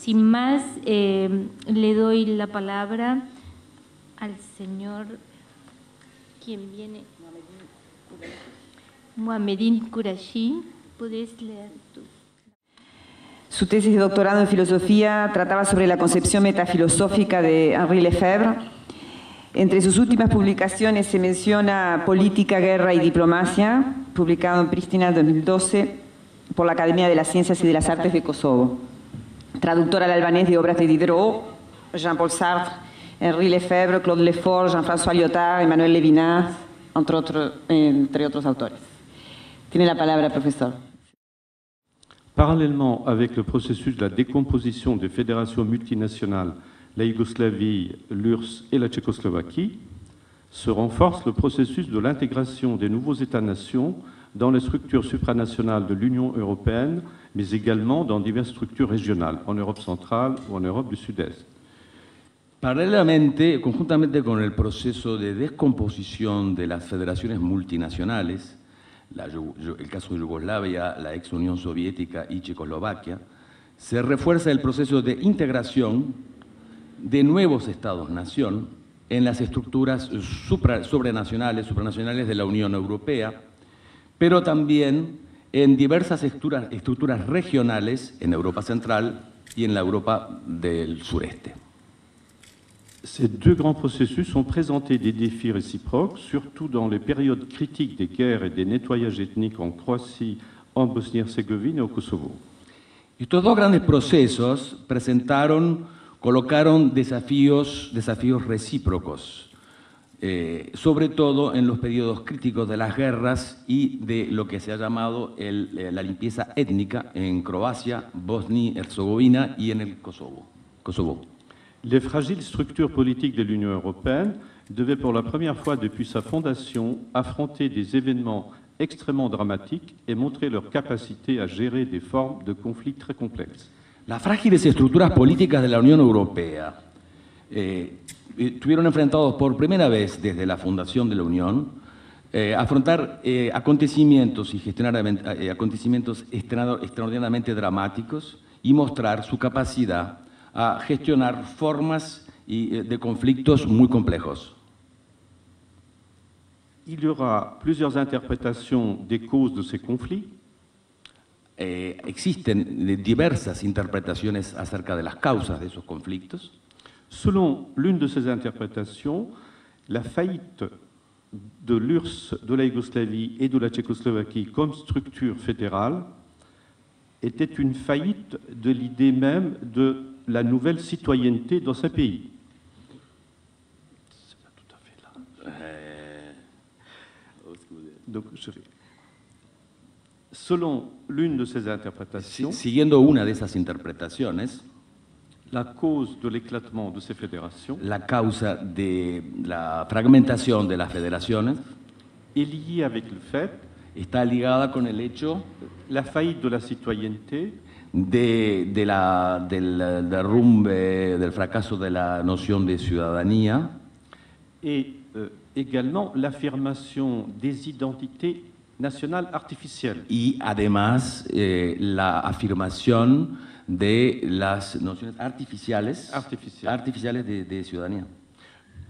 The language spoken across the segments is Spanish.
sin más, eh, le doy la palabra al señor, quien viene, Mohamedin Kurashi. ¿Puedes leer tú? Su tesis de doctorado en filosofía trataba sobre la concepción metafilosófica de Henri Lefebvre. Entre sus últimas publicaciones se menciona Política, Guerra y Diplomacia, publicado en Pristina en 2012 por la Academia de las Ciencias y de las Artes de Kosovo. Traductor al albanés de obras de Diderot, Jean-Paul Sartre, Henri Lefebvre, Claude Lefort, Jean-François Lyotard, Emmanuel Levinas, entre, otros, entre otros autores. Tiene la palabra, profesor. Parallèlement avec le processus de la décomposition des fédérations multinationales, la Yougoslavie, l'URSS et la Tchécoslovaquie, se renforce le processus de l'intégration des nouveaux États-nations dans les structures supranationales de l'Union européenne, mais également dans diverses structures régionales, en Europe centrale ou en Europe du Sud-Est. Paralelamente, conjuntamente con el proceso de descomposición de las federaciones multinacionales, el caso de Yugoslavia, la ex Unión Soviética y Checoslovaquia, se refuerza el proceso de integración de nuevos estados-nación en las estructuras supranacionales, supranacionales de la Unión Europea, pero también en diversas estructuras, estructuras regionales en Europa Central y en la Europa del sureste. Ces deux grands processus ont présenté des défis réciproques, surtout dans les périodes critiques des guerres et des nettoyages ethniques en Croatie, en Bosnie-Herzégovine et au Kosovo. Estos dos grandes procesos presentaron, colocaron desafíos, desafíos recíprocos, eh, sobre todo en los periodos críticos de las guerras y de lo que se ha llamado el, eh, la limpieza étnica en Croacia, Bosnie-Herzégovina y en el Kosovo. Kosovo. Les fragiles structures politiques de l'Union européenne devaient pour la première fois depuis sa fondation affronter des événements extrêmement dramatiques et montrer leur capacité à gérer des formes de conflits très complexes. Las frágiles estructuras políticas de la Unión Europea eh, estuvieron enfrentados por primera vez desde la fundación de la Unión eh, afrontar eh, acontecimientos y gestionar eh, acontecimientos extraordinariamente dramáticos y mostrar su capacidad a gestionar formas y, de conflictos muy complejos. Il y aura plusieurs interprétations des causes de ces conflits. Existen diversas interpretaciones acerca de las causas de esos conflictos. Selon l'une de ces interprétations, la faillite de l'URSS, de la Yougoslavie et de la Tchécoslovaquie comme structure fédérale était une faillite de l'idée même de la nouvelle citoyenneté dans ce pays. C'est pas tout à fait là. Euh, Donc, je vais. Selon l'une de ces interprétations, siguiendo una de esas interpretaciones, la cause de l'éclatement de ces fédérations, la causa de la fragmentación de las federaciones, est liée avec le fait, está ligada con el hecho, la faillite de la citoyenneté de, de la, del derrumbe, del fracaso de la noción de ciudadanía. Et euh, également l'affirmation des identités nationales artificielles. Y además eh, la afirmación de las nociones artificiales, de, de ciudadanía.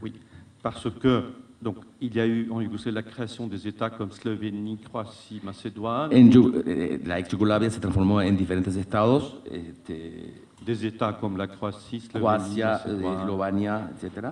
Oui, parce que donc, il y a eu en Yougoslavie la création des États comme Slovénie, Croatie, Macédoine. En eh, la ex Yugoslavia se transformó en diferentes estados. Este, des États comme la Croatie, Slovénie, Croacia, Eslovenia, etc.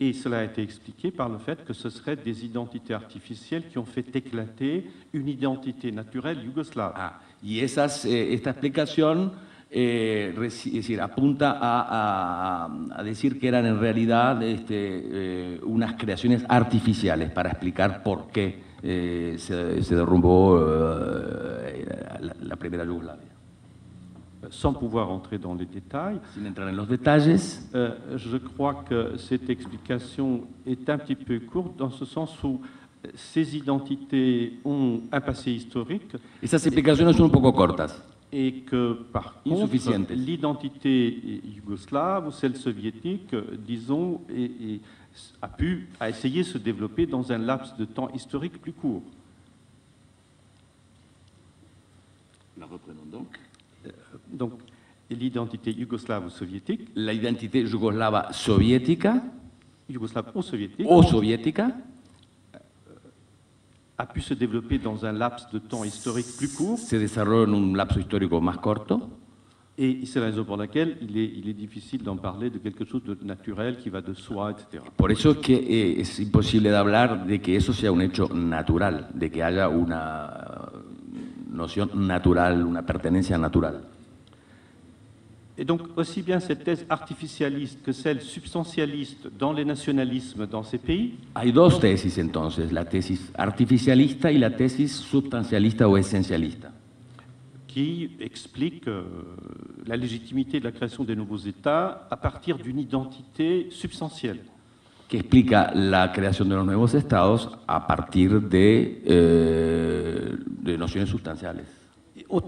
Et cela a été expliqué par le fait que ce seraient des identités artificielles qui ont fait éclater une identité naturelle yougoslave. Ah, y esas, eh, esta explicación eh, es decir, apunta a, a, a, decir que eran en realidad este, eh, unas creaciones artificiales para explicar por qué eh, se, se, derrumbó eh, la, la, primera Yugoslavia. Sans pouvoir entrer dans les détails, sin entrar en los detalles, euh, je crois que cette explication est un petit peu courte dans ce sens où ces identités ont un passé historique. Esas explicaciones son un poco cortas. Et que par contre, l'identité yougoslave ou celle soviétique, disons, a pu, a essayé de se développer dans un laps de temps historique plus court. La reprenons donc. Euh, donc, l'identité yougoslave ou soviétique, la identité yugoslava soviética. Yougoslave ou soviétique, o soviética a pu se développer dans un laps de temps historique plus court, se desarrolló en un lapso histórico más corto et c'est la raison pour laquelle il est, il est difficile d'en parler de quelque chose de naturel qui va de soi, etc. Por eso es que es imposible de hablar de que eso sea un hecho natural, de que haya una noción natural, una pertenencia natural. Et donc, aussi bien cette thèse artificialiste que celle substantialiste dans les nationalismes dans ces pays. Hay dos tesis entonces, la tesis artificialista y la tesis substancialista o esencialista, qui expliquent euh, la légitimité de la création des nouveaux États à partir d'une identité substantielle. que explica la creación de los nuevos estados a partir de, eh, de nociones sustanciales,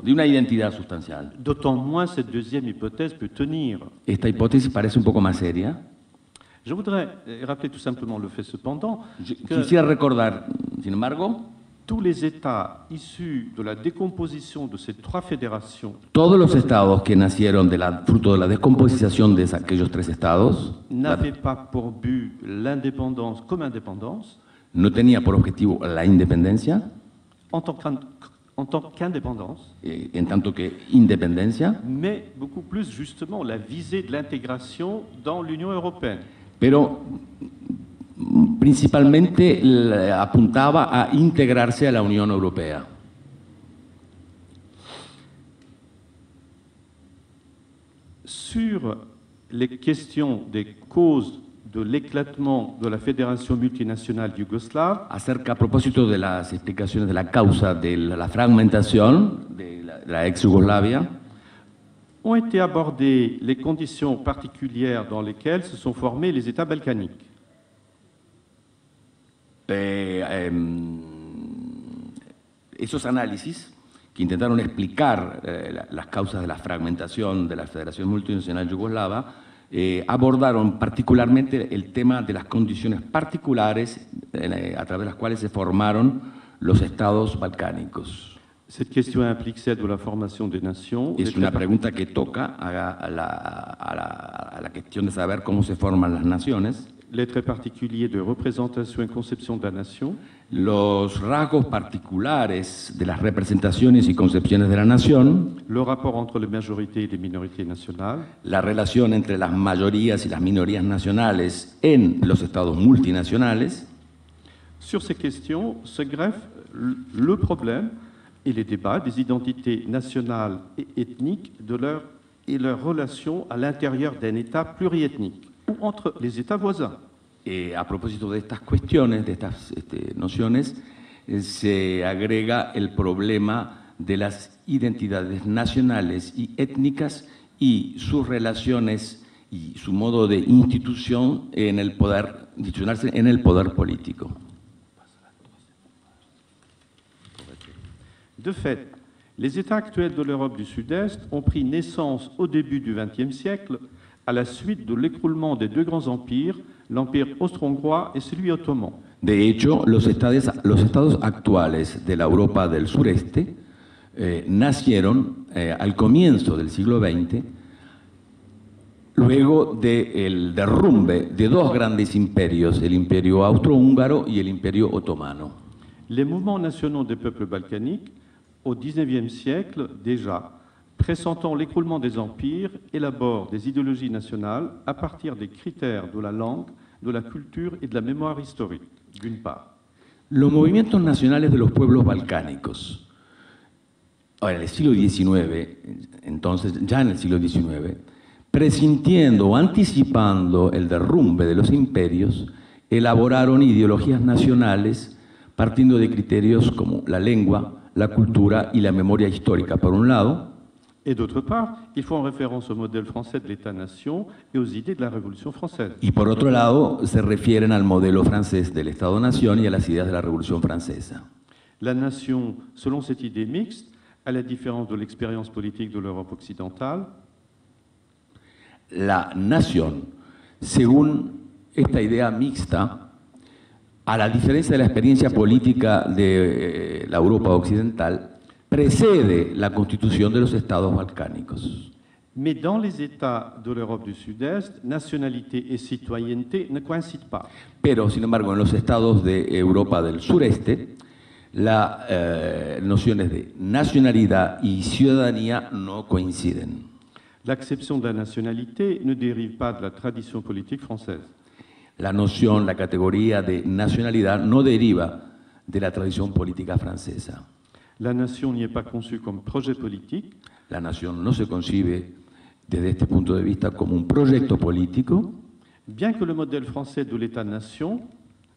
de una identidad sustancial. D'autant moins cette deuxième hypothèse peut tenir. Esta hipótesis parece un poco más seria. Je voudrais euh, rappeler tout simplement le fait cependant que quisiera recordar, sin embargo, tous les États issus de la décomposition de ces trois fédérations todos los estados que nacieron de la, fruto de la descomposición de aquellos tres estados n'avaient pas pour but l'indépendance comme indépendance, no tenía por objetivo la independencia, en tant qu'in- en tant qu'indépendance, en tanto que independencia, mais beaucoup plus justement la visée de l'intégration dans l'Union européenne. pero principalmente apuntaba a integrarse a la Unión Europea. Sur les questions des causes de l'éclatement de la fédération multinationale yougoslave, Acerca a propósito de las explicaciones de la causa de la fragmentación de la, la ex Yugoslavia, ont été abordées les conditions particulières dans lesquelles se sont formés les États balkaniques. eh, em, esos análisis que intentaron explicar eh, la- las causas de la fragmentación de la Federación Multinacional Yugoslava, eh, abordaron particularmente el tema de las condiciones particulares eh, a través de las cuales se formaron los estados balcánicos. Cette question implique celle de la formation des nations. Es una pregunta que toca a, a la, a la- a la cuestión de saber cómo se forman las naciones, les traits particuliers de représentation et conception de la nation, los rasgos particulares de las representaciones y concepciones de la nación, le rapport entre les majorités et les minorités nationales, la relación entre las mayorías y las minorías nacionales en los estados multinacionales. Sur ces questions se greffe le problème et les débats des identités nationales et ethniques de leur, et leur relation à l'intérieur d'un État pluriethnique ou entre les États voisins. Eh, a propósito de estas cuestiones, de estas este, nociones, eh, se agrega el problema de las identidades nacionales y étnicas y sus relaciones y su modo de institución en el poder, en el poder político. De fait, les États actuels de l'Europe du Sud-Est ont pris naissance au début du XXe siècle à la suite de l'écroulement des deux grands empires, l'empire austro-hongrois et celui ottoman. De hecho, los estados, los estados actuales de la Europa del sureste eh, nacieron eh, al comienzo del siglo XX, luego del derrumbe de dos grandes imperios, el imperio austrohúngaro y el imperio otomano. Les mouvements nationaux des peuples balkaniques, au XIXe siècle déjà, pressentant l'écroulement des empires, élaborent des idéologies nationales à partir des critères de la langue, de la culture et de la mémoire historique, d'une part. Los movimientos nacionales de los pueblos balcánicos, en el siglo XIX, entonces ya en el siglo XIX, presintiendo o anticipando el derrumbe de los imperios, elaboraron ideologías nacionales partiendo de criterios como la lengua, la cultura y la memoria histórica, por un lado, Et d'autre part, ils font référence au modèle français de l'État-nation et aux idées de la Révolution française. y por otro lado se refieren al modelo francés del Estado-Nación y a las ideas de la Revolución Francesa. La nation, selon cette idée mixte, à la différence de l'expérience politique de l'Europe occidentale, la nación, según esta idea mixta, a la diferencia de la experiencia política de eh, la Europa occidental, precede la constitución de los estados balcánicos. Mais dans les États de l'Europe du Sud-Est, nationalité et citoyenneté ne coïncident pas. Pero, sin embargo, en los estados de Europa del sureste, las eh, nociones de nacionalidad y ciudadanía no coinciden. L'acception de la nationalité ne dérive pas de la tradition politique française. La noción, la categoría de nacionalidad no deriva de la tradición política francesa. La nation n'y est pas conçue comme projet politique, La nación no se concibe desde este punto de vista como un proyecto político, bien que le modèle français de l'État-nation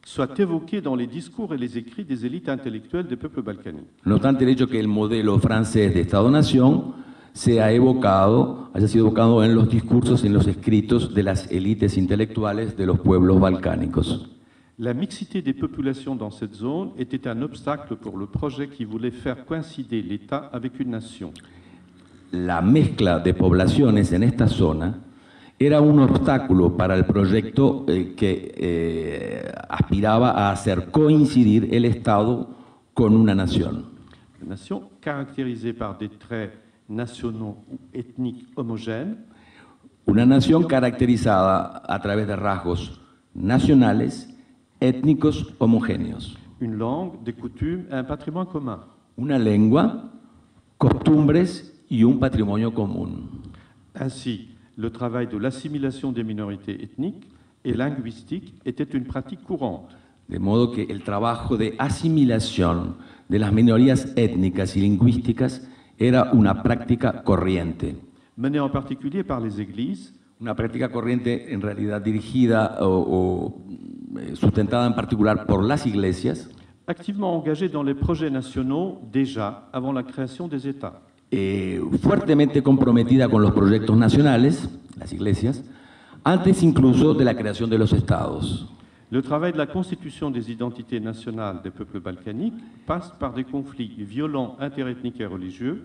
soit évoqué dans les discours et les écrits des élites intellectuelles des peuples balkaniques. no obstante el hecho que el modelo francés de Estado-Nación sea evocado, haya sido evocado en los discursos y en los escritos de las élites intelectuales de los pueblos balcánicos. La mixité des populations dans cette zone était un obstacle pour le projet qui voulait faire coïncider l'État avec une nation. La mezcla de poblaciones en esta zona era un obstáculo para el proyecto eh, que eh, aspiraba a hacer coincidir el Estado con una nación. Une nation caractérisée par des traits nationaux ou ethniques homogènes, Una nación caracterizada a través de rasgos nacionales, étnicos homogéneos. une langue, des coutumes et un patrimoine commun. Una lengua, costumbres y un patrimonio común. Ainsi, le travail de l'assimilation des minorités ethniques et linguistiques était une pratique courante. De modo que el trabajo de asimilación de las minorías étnicas y lingüísticas era una práctica corriente. menée en particulier par les églises, Una práctica corriente en realidad dirigida o, o, eh, sustentada en particular por las iglesias, activement engagée dans les projets nationaux déjà avant la création des États. eh, fuertemente comprometida con los proyectos nacionales, las iglesias, antes incluso de la creación de los estados. Le travail de la constitution des identités nationales des peuples balkaniques passe par des conflits violents interethniques et religieux,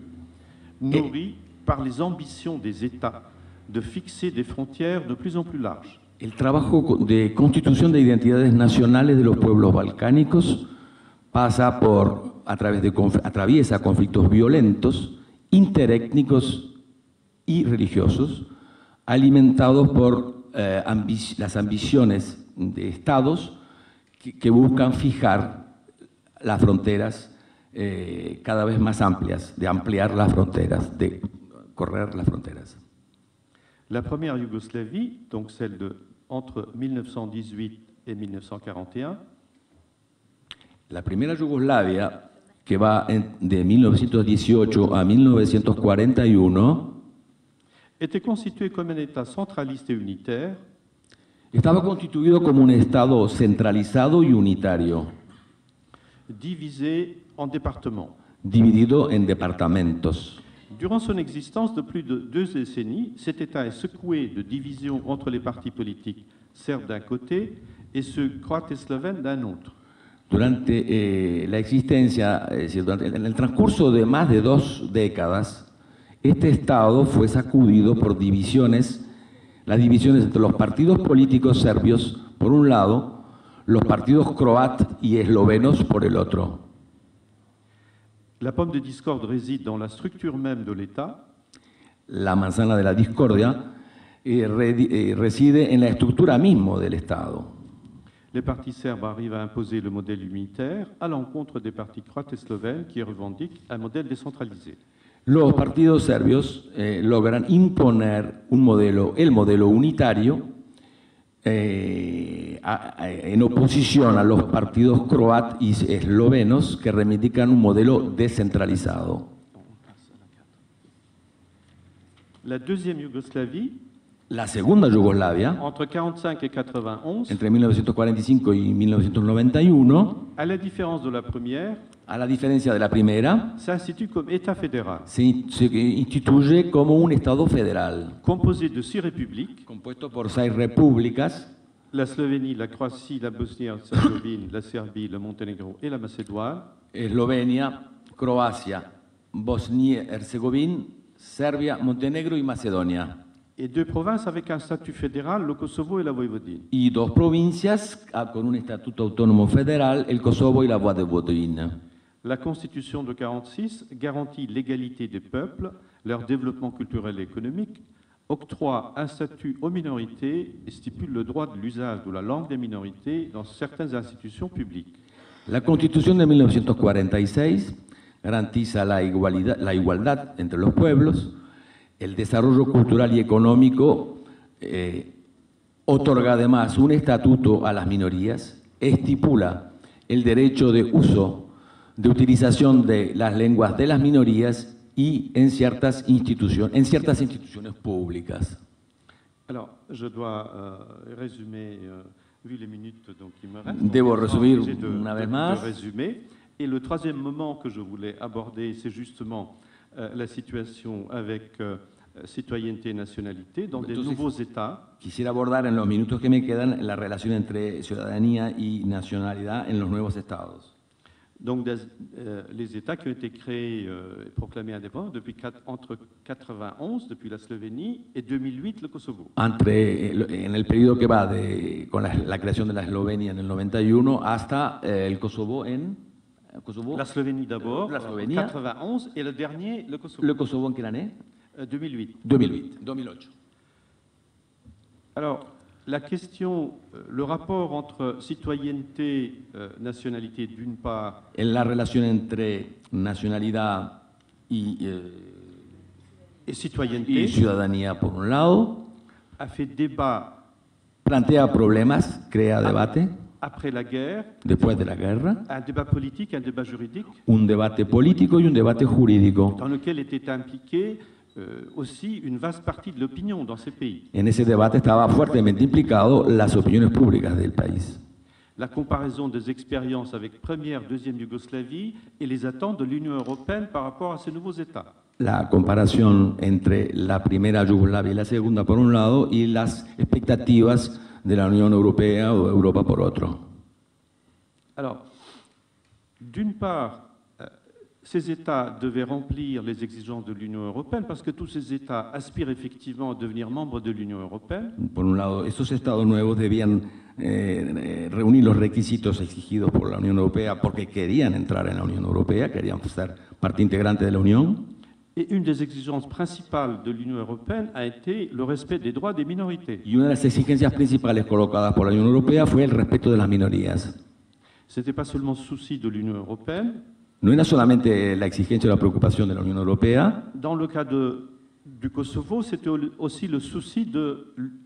nourris par les ambitions des États de fixer des frontières de plus en plus larges. El trabajo de constitución de identidades nacionales de los pueblos balcánicos pasa por, a través de, atraviesa conflictos violentos, interétnicos y religiosos, alimentados por eh, las ambiciones de estados que, que buscan fijar las fronteras eh, cada vez más amplias, de ampliar las fronteras, de correr las fronteras. La première Yougoslavie, donc celle de entre 1918 et 1941, La primera Yugoslavia, que va de 1918 a 1941, était constituée comme un État centraliste et unitaire, estaba constituido como un Estado centralizado y unitario, divisé en départements. dividido en departamentos. Durant son existence de plus de deux décennies, cet État est secoué de divisions entre les partis politiques serbes d'un côté et ceux croates et slovènes d'un autre. Durante eh, la existencia, es decir, durante- en el transcurso de más de dos décadas, este Estado fue sacudido por divisiones, las divisiones entre los partidos políticos serbios, por un lado, los partidos croat y eslovenos por el otro. La pomme de discorde réside dans la structure même de l'État, La manzana de la discordia reside en la estructura mismo del Estado. les partis serbes arrivent à imposer le modèle unitaire à l'encontre des partis croates et slovènes qui revendiquent un modèle décentralisé. Los partidos serbios eh, logran imponer un modelo, el modelo unitario, eh, a- a- en oposición a los partidos croat y eslovenos que reivindican un modelo descentralizado. La deuxième Yougoslavie, La segunda Yugoslavia, entre 1945 et 1991, entre 1945 y 1991, à la différence de la première, a la diferencia de la primera, s'institue comme État fédéral, se, instituye como un Estado federal, composé de six républiques, compuesto por seis repúblicas, la Slovénie, la Croatie, la Bosnie-Herzégovine, la Serbie, le Monténégro et la Macédoine, Eslovenia, Croacia, Bosnia-Herzegovina, Serbia, Montenegro y Macedonia. et deux provinces avec un statut fédéral, le Kosovo et la Voïvodine. Y dos provincias ah, con un estatuto autónomo federal, el Kosovo y la Voivodina. La Constitution de 1946 garantit l'égalité des peuples, leur développement culturel et économique, octroie un statut aux minorités et stipule le droit de l'usage de la langue des minorités dans certaines institutions publiques. La Constitución de 1946 garantiza la igualdad, la entre los pueblos, el desarrollo cultural y económico, eh, otorga además un estatuto a las minorías, estipula el derecho de uso, de utilización de las lenguas de las minorías y en ciertas instituciones, en ciertas instituciones públicas. Alors, je dois euh, résumer, euh, vu les minutes donc, qui me restent. Debo resumir de, una vez más. résumer. Et le troisième moment que je voulais aborder, c'est justement euh, la situation avec citoyenneté et nationalité dans des Entonces- nouveaux États. Quisiera abordar en los minutos que me quedan la relación entre ciudadanía y nacionalidad en los nuevos estados. Donc des- euh, les États qui ont été créés euh, et proclamés indépendants depuis quatre- entre 91, depuis la Slovénie, et 2008, le Kosovo. Entre, eh, en el periodo que va de, con la, la creación de la Eslovenia en el 91 hasta eh, el Kosovo en eh, Kosovo, La Slovénie d'abord, La Slovénie. 91, et le dernier, le Kosovo, le Kosovo en qué année euh, 2008. 2008, 2008. Alors, la question, euh, le rapport entre citoyenneté, euh, nationalité d'une part, la relación entre nacionalidad y, eh, et y citoyenneté ciudadanía por un lado, a fait débat plantea problemas, crea debate après la guerre, después de la guerra, un débat politique, un débat juridique, un debate político y un debate jurídico. dans lequel était impliquée euh, aussi une vaste partie de l'opinion dans ces pays. En ese debate estaba fuertemente implicado las opiniones públicas del país. La comparaison des expériences avec première, deuxième Yougoslavie et les attentes de l'Union européenne par rapport à ces nouveaux États. La comparación entre la primera Yugoslavia y la segunda por un lado y las expectativas de la Unión Europea o Europa por otro. Alors, d'une part, euh, ces États devaient remplir les exigences de l'Union européenne parce que tous ces États aspirent effectivement à devenir membres de l'Union européenne. Por un lado, esos estados nuevos debían eh, eh, reunir los requisitos exigidos por la Unión Europea porque querían entrar en la Unión Europea, querían ser parte integrante de la Unión. Et une des exigences principales de l'Union européenne a été le respect des droits des minorités. Y una de las exigencias principales colocadas por la Unión Europea fue el respeto de las minorías. Ce n'était pas seulement souci de l'Union européenne. No era solamente la exigencia o la preocupación de la Unión Europea, Dans le cas de- du Kosovo, c'était au- aussi le souci de-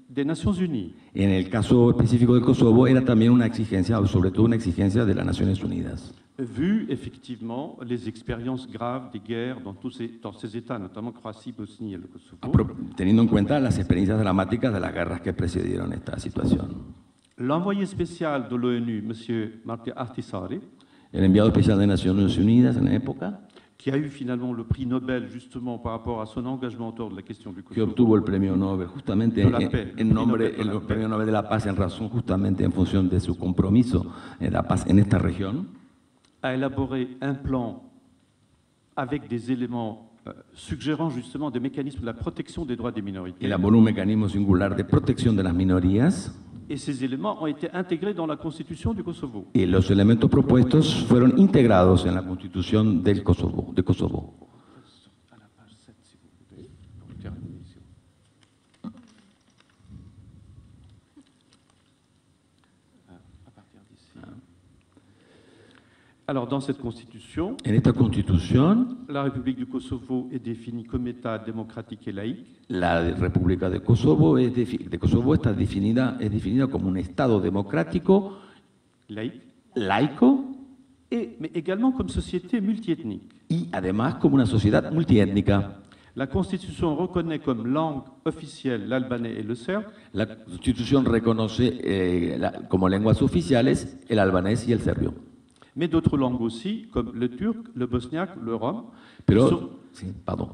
des Nations unies. en el caso específico del Kosovo era también una exigencia, sobre todo una exigencia de las Naciones Unidas. vu effectivement les expériences graves des guerres dans, tous ces, dans ces États, notamment Croatie, Bosnie et le Kosovo. Apro- Teniendo en cuenta las experiencias dramáticas de las guerras que precedieron esta situación. L'envoyé spécial de l'ONU, M. Marti Ahtisaari, El enviado especial de Naciones Unidas en la época, qui a eu finalement le prix Nobel justement par rapport à son engagement autour de la question du que Kosovo, obtuvo el premio Nobel justamente en, en nombre el premio Nobel de la Paz en razón justamente en función de su compromiso en la paz en esta región, a élaboré un plan avec des éléments euh, suggérant justement des mécanismes de la protection des droits des minorités. elaboró un mecanismo singular de protección de las minorías Et ces éléments ont été intégrés dans la constitution du Kosovo. y los elementos propuestos fueron integrados en la constitución del Kosovo, de Kosovo. Alors, dans cette constitution, En esta constitución, la République du Kosovo est définie comme État démocratique et laïque, la República de Kosovo, es defi- de Kosovo está definida, es definida como un Estado democrático, laïque laico et, mais également comme société multiethnique. y además como una sociedad multiétnica. La Constitution reconnaît comme langue officielle l'albanais et le serbe, La Constitución reconoce eh, la- como lenguas oficiales el albanés y el serbio. Mais d'autres langues aussi, comme le turc, le bosniaque, le rom. Pero, sont- sí, perdón.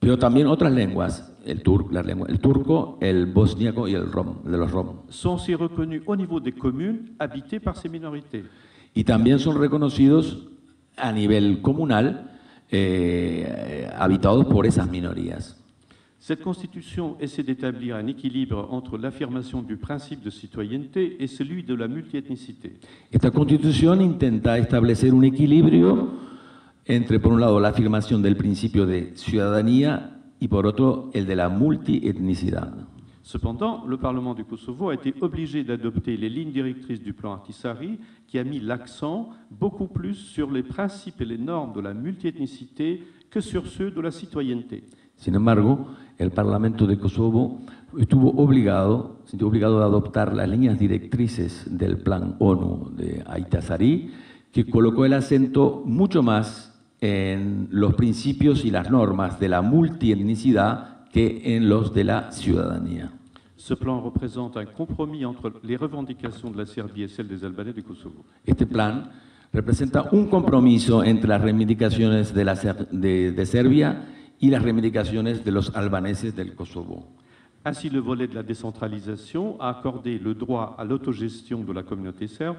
Pero también otras lenguas, el, tur- la lengua- el turco, el bosníaco y el rom, de los rom. sont aussi reconnus au niveau des communes habitées par ces minorités. Y también son reconocidos a nivel comunal, eh, habitados por esas minorías. Cette constitution essaie d'établir un équilibre entre l'affirmation du principe de citoyenneté et celui de la multiethnicité. Esta constitución intenta establecer un equilibrio entre, por un lado, la afirmación del principio de ciudadanía y, por otro, el de la multietnicidad. Cependant, le Parlement du Kosovo a été obligé d'adopter les lignes directrices du plan Artisari qui a mis l'accent beaucoup plus sur les principes et les normes de la multiethnicité que sur ceux de la citoyenneté. Sin embargo, el Parlamento de Kosovo estuvo obligado, se sintió obligado a adoptar las líneas directrices del plan ONU de Aitasari, que colocó el acento mucho más en los principios y las normas de la multietnicidad que en los de la ciudadanía. Ce plan représente un compromis entre les revendications de la Serbie et celles des Albanais du Kosovo. Este plan representa un compromiso entre las reivindicaciones de, la Ser- de- de Serbia y las reivindicaciones de los albaneses del Kosovo. Ainsi, le volet de la décentralisation a accordé le droit à l'autogestion de la communauté serbe,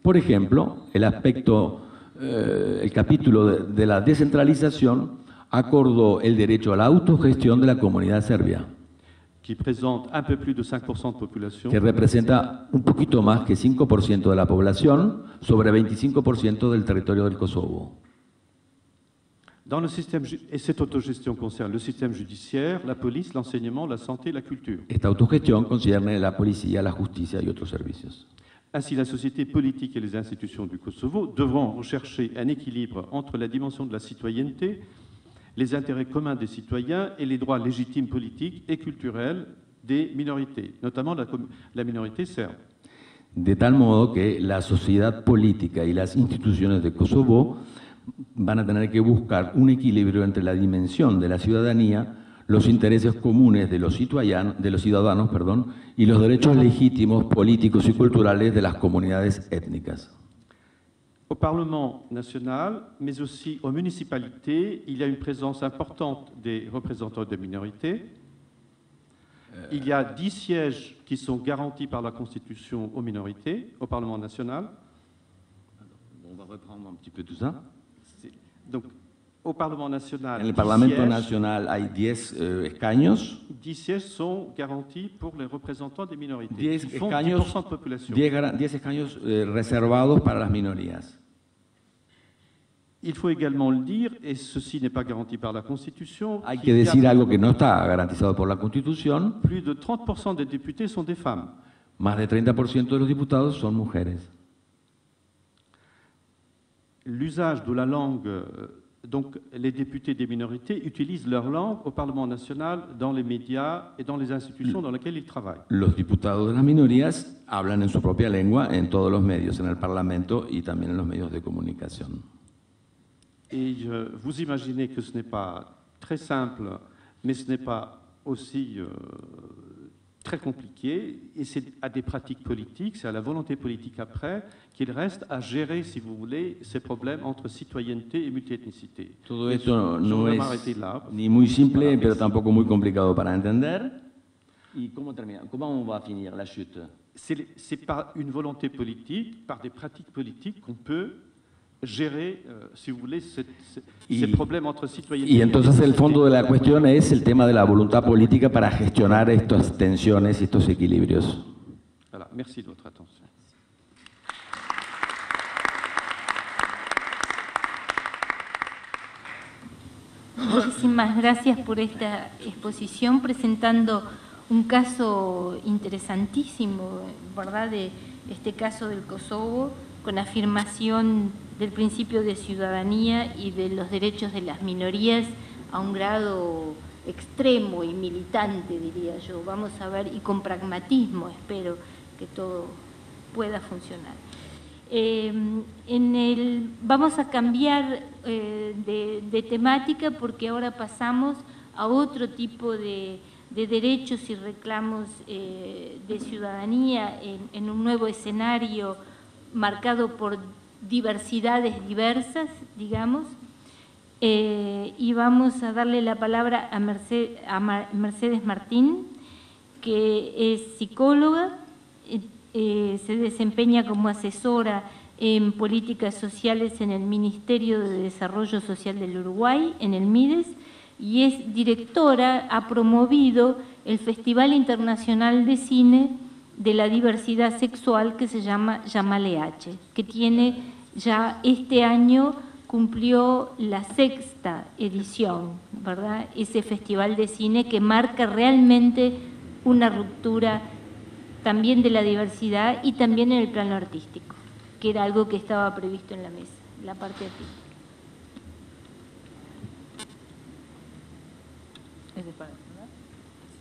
Por ejemplo, el aspecto, eh, el capítulo de, de la descentralización acordó el derecho a la autogestión de la comunidad serbia, qui présente un peu plus de 5% de population, que representa un poquito más que 5% de la población sobre 25% del territorio del Kosovo. Dans le système, et cette autogestion concerne le système judiciaire, la police, l'enseignement, la santé, la culture. Esta autogestión concierne la policía, la justicia y otros servicios. Ainsi, la société politique et les institutions du Kosovo devront rechercher un équilibre entre la dimension de la citoyenneté, les intérêts communs des citoyens et les droits légitimes politiques et culturels des minorités, notamment la, la minorité serbe. De tal modo que la sociedad política y las instituciones de Kosovo van a tener que buscar un equilibrio entre la dimensión de la ciudadanía, los intereses comunes de los, de los ciudadanos perdón, y los derechos legítimos políticos y culturales de las comunidades étnicas. Au Parlement national, mais aussi aux municipalités, il y a une présence importante des représentants des minorités. Il y a 10 sièges qui sont garantis par la Constitution aux minorités au Parlement national. On va reprendre un petit peu tout ça. Donc, au Parlement national, En el 10 Parlamento sièges, Nacional hay 10 eh, escaños, 10 sièges sont garantis pour les représentants des minorités. 10 qui font escaños, 10% de population. 10, gara- 10 escaños eh, reservados para las minorías. Il faut également le dire, et ceci n'est pas garanti par la Constitution, Hay que decir algo que no está garantizado por la Constitución, plus de 30% des députés sont des femmes. más de 30% de los diputados son mujeres. L'usage de la langue, euh, donc les députés des minorités utilisent leur langue au Parlement national, dans les médias et dans les institutions dans lesquelles ils travaillent. Los diputados de las minorías hablan en su propia lengua en todos los medios, en el Parlamento y también en los medios de comunicación. Et euh, vous imaginez que ce n'est pas très simple, mais ce n'est pas aussi euh, très compliqué, et c'est à des pratiques politiques, c'est à la volonté politique après, qu'il reste à gérer, si vous voulez, ces problèmes entre citoyenneté et multiethnicité. Todo Et esto no es là. ni muy simple, pero tampoco muy complicado para entender. ¿Y cómo termina? ¿Cómo on va finir la chute? C'est par une volonté politique, par des pratiques politiques qu'on peut gérer, euh, si vous voulez, cette- cette- Y- ces problèmes entre citoyenneté Y entonces el fondo de la cuestión es el tema de la voluntad política para gestionar estas tensiones y estos equilibrios. Voilà, merci de votre attention. Muchísimas gracias por esta exposición presentando un caso interesantísimo, ¿verdad? De este caso del Kosovo con afirmación del principio de ciudadanía y de los derechos de las minorías a un grado extremo y militante, diría yo. Vamos a ver, y con pragmatismo, espero que todo pueda funcionar. El, vamos a cambiar eh, de, temática porque ahora pasamos a otro tipo de, de derechos y reclamos eh, de ciudadanía en, un nuevo escenario marcado por diversidades diversas, digamos. Eh, y vamos a darle la palabra a, Mercedes Martín, que es psicóloga, eh, se desempeña como asesora en políticas sociales en el Ministerio de Desarrollo Social del Uruguay, en el MIDES, y es directora, ha promovido el Festival Internacional de Cine de la Diversidad Sexual que se llama Yamaleache, que tiene ya este año cumplió la sexta edición, ¿verdad? Ese festival de cine que marca realmente una ruptura también de la diversidad y también en el plano artístico, que era algo que estaba previsto en la mesa, la parte artística.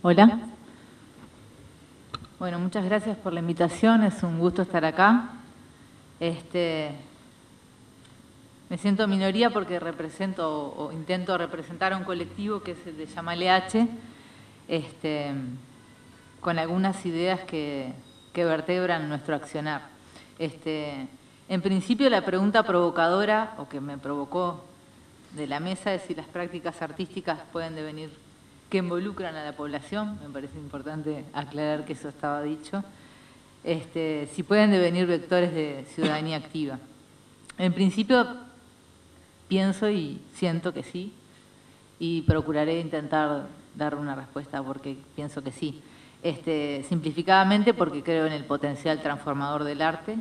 Hola. Bueno, muchas gracias por la invitación, es un gusto estar acá. Este, me siento minoría porque represento o, intento representar a un colectivo que es el de Yamale H, este, con algunas ideas que, vertebran nuestro accionar. Este, en principio la pregunta provocadora, o que me provocó de la mesa, es si las prácticas artísticas pueden devenir, que involucran a la población, me parece importante aclarar que eso estaba dicho, este, si pueden devenir vectores de ciudadanía activa. En principio pienso y siento que sí, y procuraré intentar dar una respuesta porque pienso que sí. Este, simplificadamente porque creo en el potencial transformador del arte,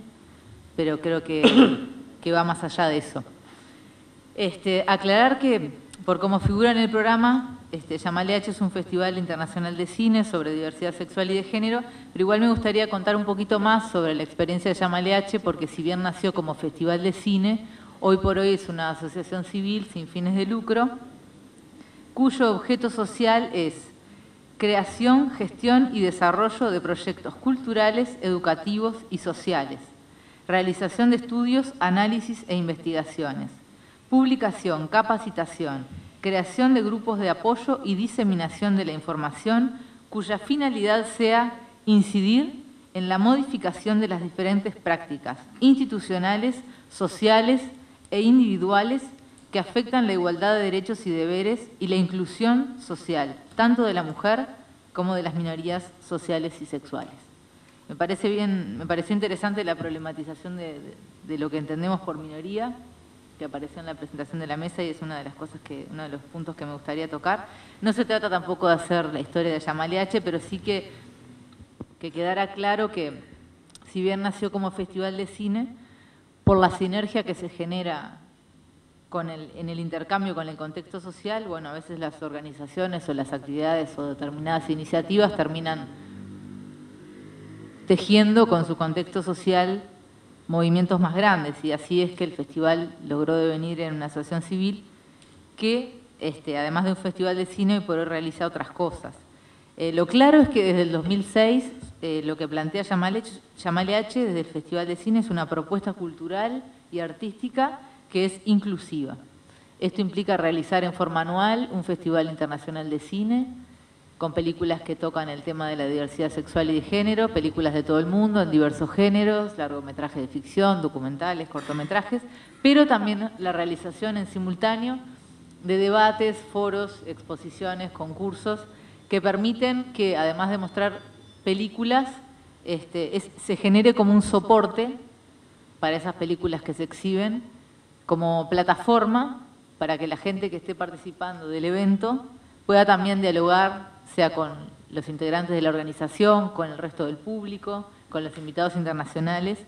pero creo que, va más allá de eso. Este, aclarar que, por cómo figura en el programa, este, Yamale H es un festival internacional de cine sobre diversidad sexual y de género, pero igual me gustaría contar un poquito más sobre la experiencia de Yamale H, porque si bien nació como festival de cine, Hoy por hoy es una asociación civil sin fines de lucro, cuyo objeto social es creación, gestión y desarrollo de proyectos culturales, educativos y sociales, realización de estudios, análisis e investigaciones, publicación, capacitación, creación de grupos de apoyo y diseminación de la información cuya finalidad sea incidir en la modificación de las diferentes prácticas institucionales, sociales e individuales que afectan la igualdad de derechos y deberes y la inclusión social, tanto de la mujer como de las minorías sociales y sexuales. Me parece bien, me pareció interesante la problematización de, lo que entendemos por minoría, que apareció en la presentación de la mesa y es una de las cosas que, uno de los puntos que me gustaría tocar. No se trata tampoco de hacer la historia de Yamale H, pero sí que, que quedara claro que si bien nació como festival de cine, por la sinergia que se genera con el, en el intercambio con el contexto social, bueno, a veces las organizaciones o las actividades o determinadas iniciativas terminan tejiendo con su contexto social movimientos más grandes y así es que el festival logró devenir en una asociación civil que, este, además de un festival de cine, por hoy realiza otras cosas. Eh, lo claro es que desde el 2006 eh, lo que plantea Yamale, H desde el Festival de Cine es una propuesta cultural y artística que es inclusiva. Esto implica realizar en forma anual un Festival Internacional de Cine con películas que tocan el tema de la diversidad sexual y de género, películas de todo el mundo en diversos géneros, largometrajes de ficción, documentales, cortometrajes, pero también la realización en simultáneo de debates, foros, exposiciones, concursos que permiten que, además de mostrar películas este, se genere como un soporte para esas películas que se exhiben, como plataforma para que la gente que esté participando del evento pueda también dialogar, sea con los integrantes de la organización, con el resto del público, con los invitados internacionales,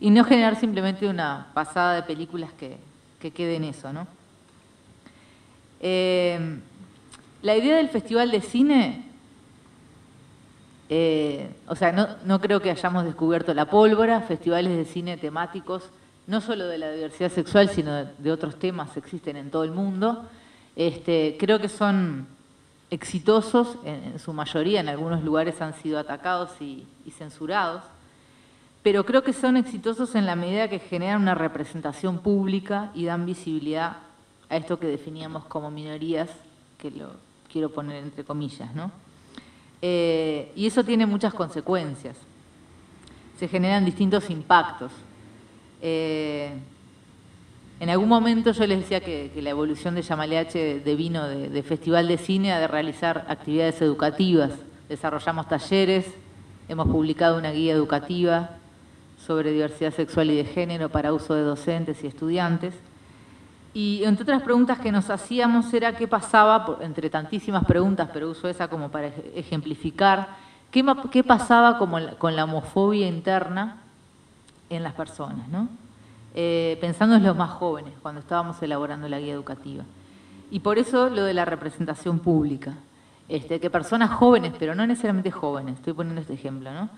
y no generar simplemente una pasada de películas que, que quede en eso. ¿no? Eh, la idea del Festival de Cine eh, o sea, no, creo que hayamos descubierto la pólvora, festivales de cine temáticos, no solo de la diversidad sexual, sino de, otros temas existen en todo el mundo. Este, creo que son exitosos en, su mayoría, en algunos lugares han sido atacados y, censurados, pero creo que son exitosos en la medida que generan una representación pública y dan visibilidad a esto que definíamos como minorías, que lo quiero poner entre comillas, ¿no? Eh, y eso tiene muchas consecuencias. Se generan distintos impactos. Eh, en algún momento yo les decía que, la evolución de Yamaleache de, de festival de cine a de realizar actividades educativas. Desarrollamos talleres, hemos publicado una guía educativa sobre diversidad sexual y de género para uso de docentes y estudiantes. Y entre otras preguntas que nos hacíamos era qué pasaba, entre tantísimas preguntas, pero uso esa como para ejemplificar, qué, qué pasaba con la homofobia interna en las personas, ¿no? Eh, pensando en los más jóvenes, cuando estábamos elaborando la guía educativa. Y por eso lo de la representación pública, este, que personas jóvenes, pero no necesariamente jóvenes, estoy poniendo este ejemplo, ¿no?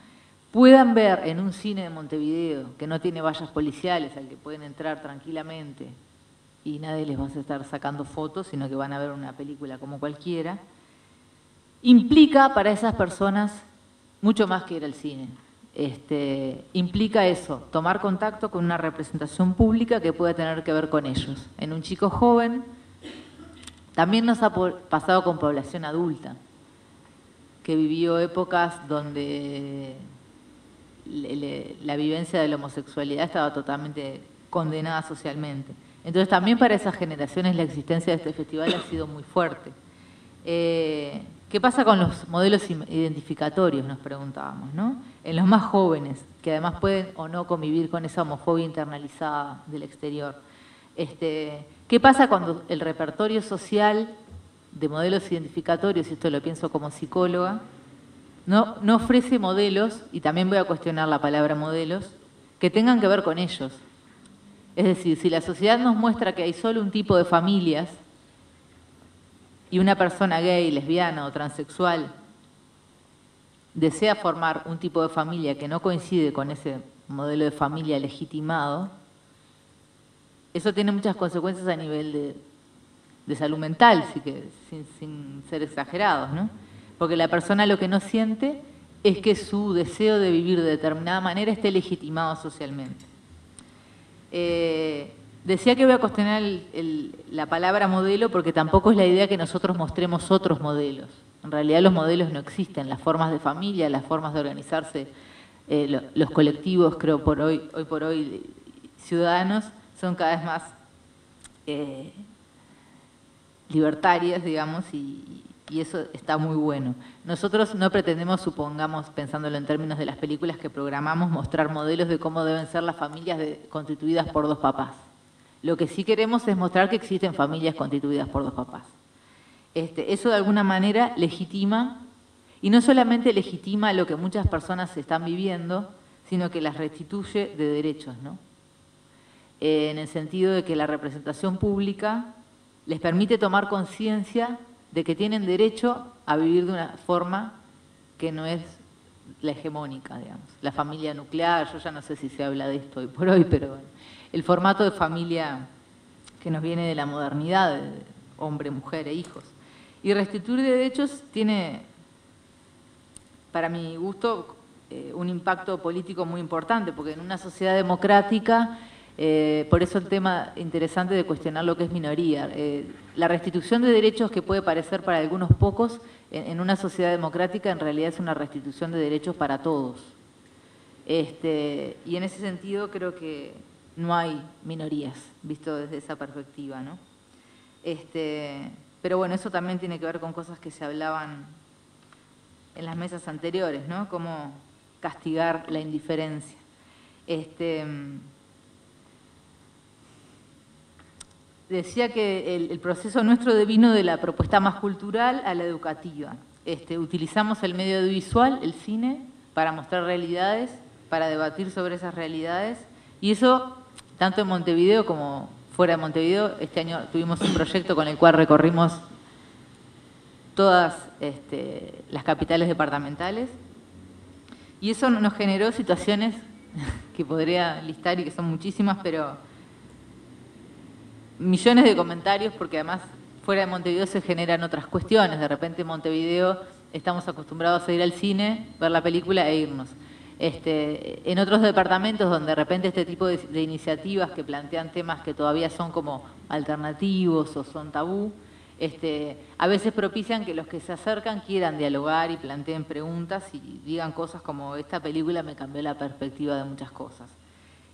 puedan ver en un cine de Montevideo que no tiene vallas policiales al que pueden entrar tranquilamente y nadie les va a estar sacando fotos, sino que van a ver una película como cualquiera, implica para esas personas mucho más que ir al cine. Este, implica eso, tomar contacto con una representación pública que pueda tener que ver con ellos. En un chico joven, también nos ha pasado con población adulta, que vivió épocas donde la vivencia de la homosexualidad estaba totalmente condenada socialmente. Entonces también para esas generaciones la existencia de este festival ha sido muy fuerte. Eh, ¿Qué pasa con los modelos identificatorios? Nos preguntábamos, ¿no? En los más jóvenes, que además pueden o no convivir con esa homofobia internalizada del exterior. Este, ¿Qué pasa cuando el repertorio social de modelos identificatorios, y esto lo pienso como psicóloga, no, no ofrece modelos, y también voy a cuestionar la palabra modelos, que tengan que ver con ellos? Es decir, si la sociedad nos muestra que hay solo un tipo de familias y una persona gay, lesbiana o transexual desea formar un tipo de familia que no coincide con ese modelo de familia legitimado, eso tiene muchas consecuencias a nivel de, salud mental, sin, sin, ser exagerados, ¿no? Porque la persona lo que no siente es que su deseo de vivir de determinada manera esté legitimado socialmente. Eh, decía que voy a cuestionar la palabra modelo porque tampoco es la idea que nosotros mostremos otros modelos. En realidad los modelos no existen, las formas de familia, las formas de organizarse, eh, los colectivos, creo, por hoy, hoy por hoy, ciudadanos, son cada vez más eh, libertarias, digamos, y, y eso está muy bueno. Nosotros no pretendemos, supongamos, pensándolo en términos de las películas que programamos, mostrar modelos de cómo deben ser las familias constituidas por dos papás. Lo que sí queremos es mostrar que existen familias constituidas por dos papás. Este, eso de alguna manera legitima, y no solamente legitima lo que muchas personas están viviendo, sino que las restituye de derechos, ¿no? en el sentido de que la representación pública les permite tomar conciencia de que tienen derecho a vivir de una forma que no es la hegemónica, digamos. La familia nuclear, yo ya no sé si se habla de esto hoy por hoy, pero el formato de familia que nos viene de la modernidad, de hombre, mujer e hijos. Y restituir derechos tiene, para mi gusto, eh, un impacto político muy importante, porque en una sociedad democrática eh, por eso el tema interesante de cuestionar lo que es minoría. Eh, la restitución de derechos que puede parecer para algunos pocos, en, una sociedad democrática en realidad es una restitución de derechos para todos. Este, y en ese sentido creo que no hay minorías, visto desde esa perspectiva. ¿no? Este, pero bueno, eso también tiene que ver con cosas que se hablaban en las mesas anteriores, ¿no? Cómo castigar la indiferencia. Este, decía que el, proceso nuestro vino de la propuesta más cultural a la educativa. Este, utilizamos el medio audiovisual, el cine, para mostrar realidades, para debatir sobre esas realidades. Y eso, tanto en Montevideo como fuera de Montevideo, este año tuvimos un proyecto con el cual recorrimos todas este, las capitales departamentales. Y eso nos generó situaciones que podría listar y que son muchísimas, pero millones de comentarios porque además fuera de Montevideo se generan otras cuestiones. De repente en Montevideo estamos acostumbrados a ir al cine, ver la película e irnos. Este, en otros departamentos donde de repente este tipo de, iniciativas que plantean temas que todavía son como alternativos o son tabú, este, a veces propician que los que se acercan quieran dialogar y planteen preguntas y digan cosas como esta película me cambió la perspectiva de muchas cosas.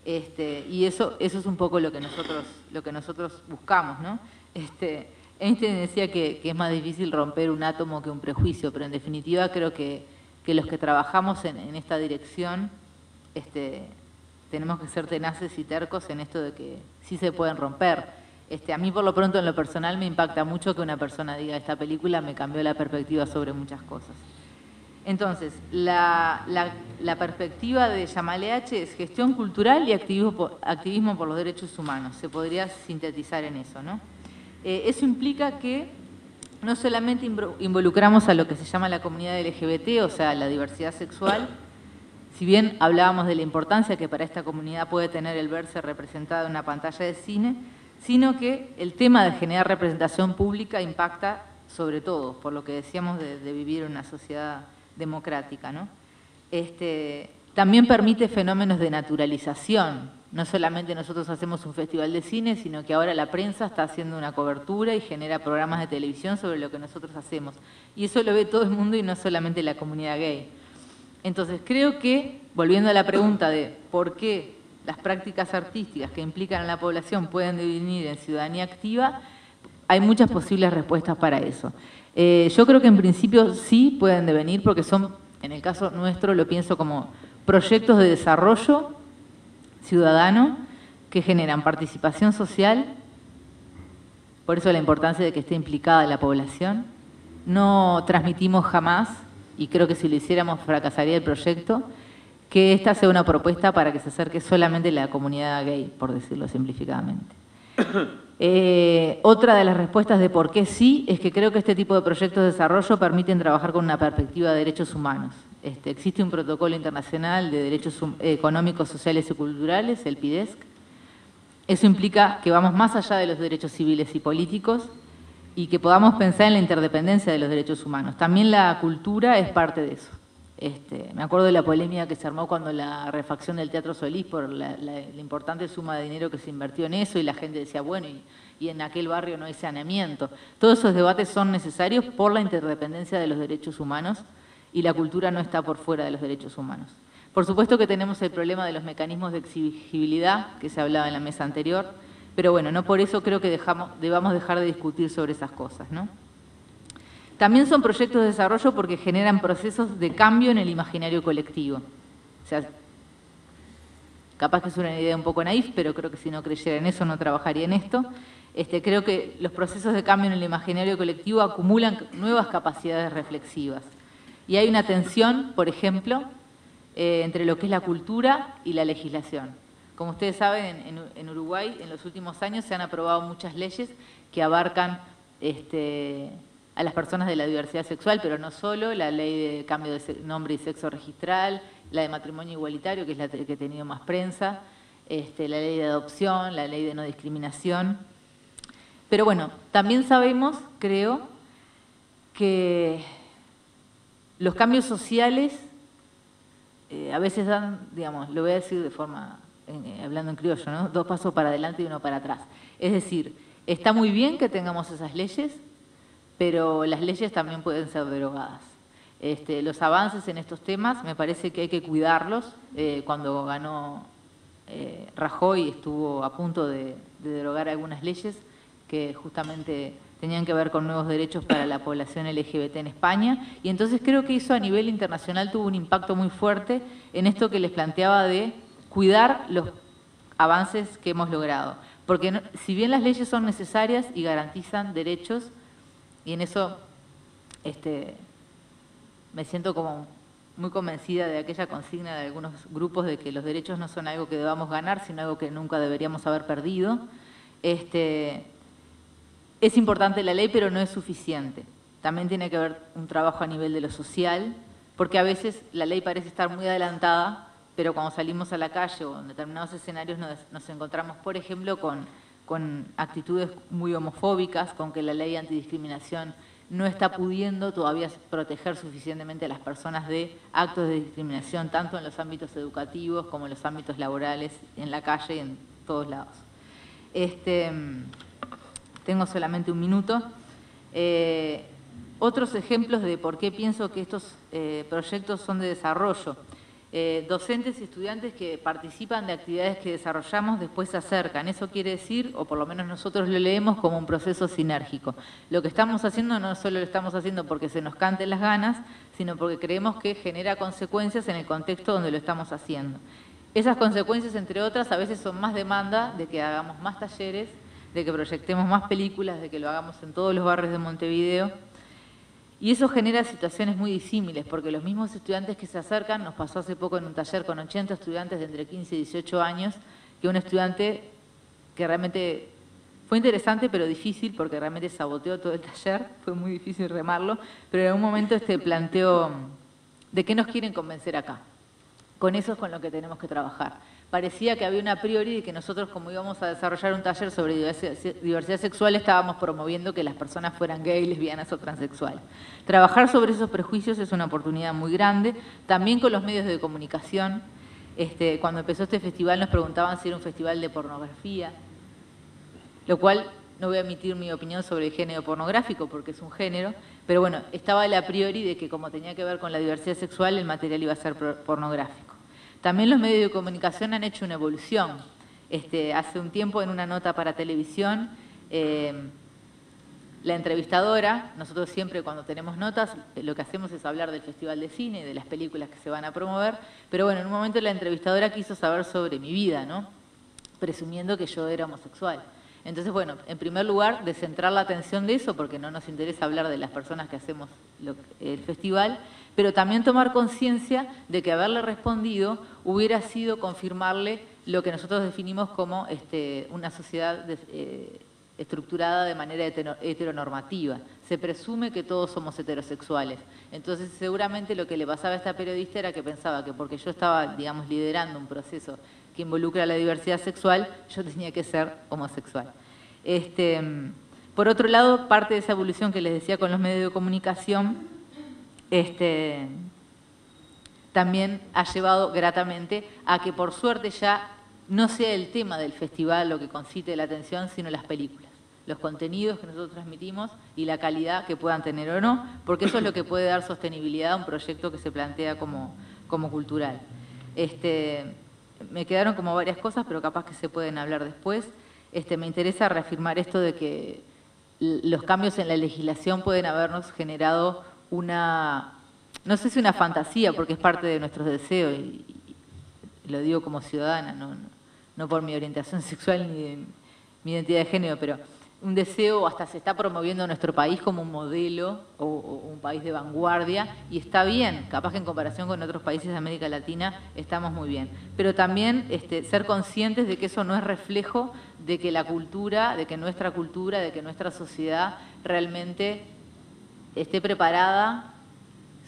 Este, y eso, eso es un poco lo que nosotros, lo que nosotros buscamos. ¿no? Este, Einstein decía que, es más difícil romper un átomo que un prejuicio, pero en definitiva creo que, los que trabajamos en, esta dirección este, tenemos que ser tenaces y tercos en esto de que sí se pueden romper. Este, a mí por lo pronto en lo personal me impacta mucho que una persona diga esta película me cambió la perspectiva sobre muchas cosas. Entonces, la, perspectiva de Yamale H es gestión cultural y activismo por, los derechos humanos. Se podría sintetizar en eso, ¿no? Eh, eso implica que no solamente involucramos a lo que se llama la comunidad LGBT, o sea, la diversidad sexual, si bien hablábamos de la importancia que para esta comunidad puede tener el verse representado en una pantalla de cine, sino que el tema de generar representación pública impacta sobre todo, por lo que decíamos de, vivir en una sociedad democrática. ¿no? Este, también permite fenómenos de naturalización. No solamente nosotros hacemos un festival de cine, sino que ahora la prensa está haciendo una cobertura y genera programas de televisión sobre lo que nosotros hacemos. Y eso lo ve todo el mundo y no solamente la comunidad gay. Entonces creo que, volviendo a la pregunta de por qué las prácticas artísticas que implican a la población pueden devenir en ciudadanía activa, hay muchas posibles respuestas para eso. Eh, yo creo que en principio sí pueden devenir porque son, en el caso nuestro lo pienso como proyectos de desarrollo ciudadano que generan participación social, por eso la importancia de que esté implicada la población. No transmitimos jamás, y creo que si lo hiciéramos fracasaría el proyecto, que esta sea una propuesta para que se acerque solamente la comunidad gay, por decirlo simplificadamente. Eh, otra de las respuestas de por qué sí es que creo que este tipo de proyectos de desarrollo permiten trabajar con una perspectiva de derechos humanos. Este, existe un protocolo internacional de derechos económicos, sociales y culturales, el PIDESC. Eso implica que vamos más allá de los derechos civiles y políticos y que podamos pensar en la interdependencia de los derechos humanos. También la cultura es parte de eso. Este, me acuerdo de la polémica que se armó cuando la refacción del Teatro Solís por la, importante suma de dinero que se invirtió en eso y la gente decía, bueno, y, en aquel barrio no hay saneamiento. Todos esos debates son necesarios por la interdependencia de los derechos humanos y la cultura no está por fuera de los derechos humanos. Por supuesto que tenemos el problema de los mecanismos de exigibilidad que se hablaba en la mesa anterior, pero bueno, no por eso creo que dejamos, debamos dejar de discutir sobre esas cosas, ¿no? También son proyectos de desarrollo porque generan procesos de cambio en el imaginario colectivo. Sea, capaz que es una idea un poco naif, pero creo que si no creyera en eso no trabajaría en esto. Este, creo que los procesos de cambio en el imaginario colectivo acumulan nuevas capacidades reflexivas. Y hay una tensión, por ejemplo, eh, entre lo que es la cultura y la legislación. Como ustedes saben, en, Uruguay en los últimos años se han aprobado muchas leyes que abarcan este, a las personas de la diversidad sexual, pero no solo, la ley de cambio de nombre y sexo registral, la de matrimonio igualitario, que es la que ha tenido más prensa, este, la ley de adopción, la ley de no discriminación. Pero bueno, también sabemos, creo, que los cambios sociales eh, a veces dan, digamos, lo voy a decir de forma, eh, hablando en criollo, ¿no? dos pasos para adelante y uno para atrás. Es decir, está muy bien que tengamos esas leyes, pero las leyes también pueden ser derogadas. Este, los avances en estos temas me parece que hay que cuidarlos. Eh, cuando ganó eh, Rajoy estuvo a punto de, derogar algunas leyes que justamente tenían que ver con nuevos derechos para la población LGBT en España. Y entonces creo que eso a nivel internacional tuvo un impacto muy fuerte en esto que les planteaba de cuidar los avances que hemos logrado. Porque si bien las leyes son necesarias y garantizan derechos, y en eso este, me siento como muy convencida de aquella consigna de algunos grupos de que los derechos no son algo que debamos ganar, sino algo que nunca deberíamos haber perdido. Este, es importante la ley, pero no es suficiente. También tiene que haber un trabajo a nivel de lo social, porque a veces la ley parece estar muy adelantada, pero cuando salimos a la calle o en determinados escenarios nos encontramos, por ejemplo, con actitudes muy homofóbicas, con que la ley antidiscriminación no está pudiendo todavía proteger suficientemente a las personas de actos de discriminación, tanto en los ámbitos educativos como en los ámbitos laborales, en la calle y en todos lados. Este, tengo solamente un minuto. Eh, otros ejemplos de por qué pienso que estos eh, proyectos son de desarrollo. Eh, docentes y estudiantes que participan de actividades que desarrollamos después se acercan. Eso quiere decir, o por lo menos nosotros lo leemos como un proceso sinérgico. Lo que estamos haciendo no solo lo estamos haciendo porque se nos canten las ganas, sino porque creemos que genera consecuencias en el contexto donde lo estamos haciendo. Esas consecuencias, entre otras, a veces son más demanda de que hagamos más talleres, de que proyectemos más películas, de que lo hagamos en todos los barrios de Montevideo. Y eso genera situaciones muy disímiles, porque los mismos estudiantes que se acercan, nos pasó hace poco en un taller con 80 estudiantes de entre 15 y 18 años, que un estudiante que realmente fue interesante pero difícil porque realmente saboteó todo el taller, fue muy difícil remarlo, pero en un momento este planteó de qué nos quieren convencer acá. Con eso es con lo que tenemos que trabajar. Parecía que había una priori de que nosotros como íbamos a desarrollar un taller sobre diversidad sexual estábamos promoviendo que las personas fueran gays, lesbianas o transexuales. Trabajar sobre esos prejuicios es una oportunidad muy grande, también con los medios de comunicación. Este, cuando empezó este festival nos preguntaban si era un festival de pornografía, lo cual no voy a emitir mi opinión sobre el género pornográfico porque es un género, pero bueno, estaba la priori de que como tenía que ver con la diversidad sexual, el material iba a ser pornográfico. También los medios de comunicación han hecho una evolución. Este, hace un tiempo en una nota para televisión, eh, la entrevistadora, nosotros siempre cuando tenemos notas, lo que hacemos es hablar del Festival de Cine, de las películas que se van a promover, pero bueno, en un momento la entrevistadora quiso saber sobre mi vida, ¿no? presumiendo que yo era homosexual. Entonces, bueno, en primer lugar, descentrar la atención de eso, porque no nos interesa hablar de las personas que hacemos el festival, pero también tomar conciencia de que haberle respondido hubiera sido confirmarle lo que nosotros definimos como este, una sociedad eh, estructurada de manera heteronormativa. Se presume que todos somos heterosexuales. Entonces, seguramente lo que le pasaba a esta periodista era que pensaba que porque yo estaba, digamos, liderando un proceso que involucra la diversidad sexual, yo tenía que ser homosexual. Este, por otro lado, parte de esa evolución que les decía con los medios de comunicación, este, también ha llevado gratamente a que por suerte ya no sea el tema del festival lo que concite la atención, sino las películas, los contenidos que nosotros transmitimos y la calidad que puedan tener o no, porque eso es lo que puede dar sostenibilidad a un proyecto que se plantea como, cultural. Este, me quedaron como varias cosas, pero capaz que se pueden hablar después. Este, me interesa reafirmar esto de que los cambios en la legislación pueden habernos generado una, no sé si una fantasía, porque es parte de nuestros deseos, y, lo digo como ciudadana, no, no por mi orientación sexual ni de mi identidad de género, pero un deseo, hasta se está promoviendo nuestro país como un modelo o, un país de vanguardia, y está bien, capaz que en comparación con otros países de América Latina estamos muy bien. Pero también este, ser conscientes de que eso no es reflejo de que la cultura, de que nuestra cultura, de que nuestra sociedad realmente esté preparada,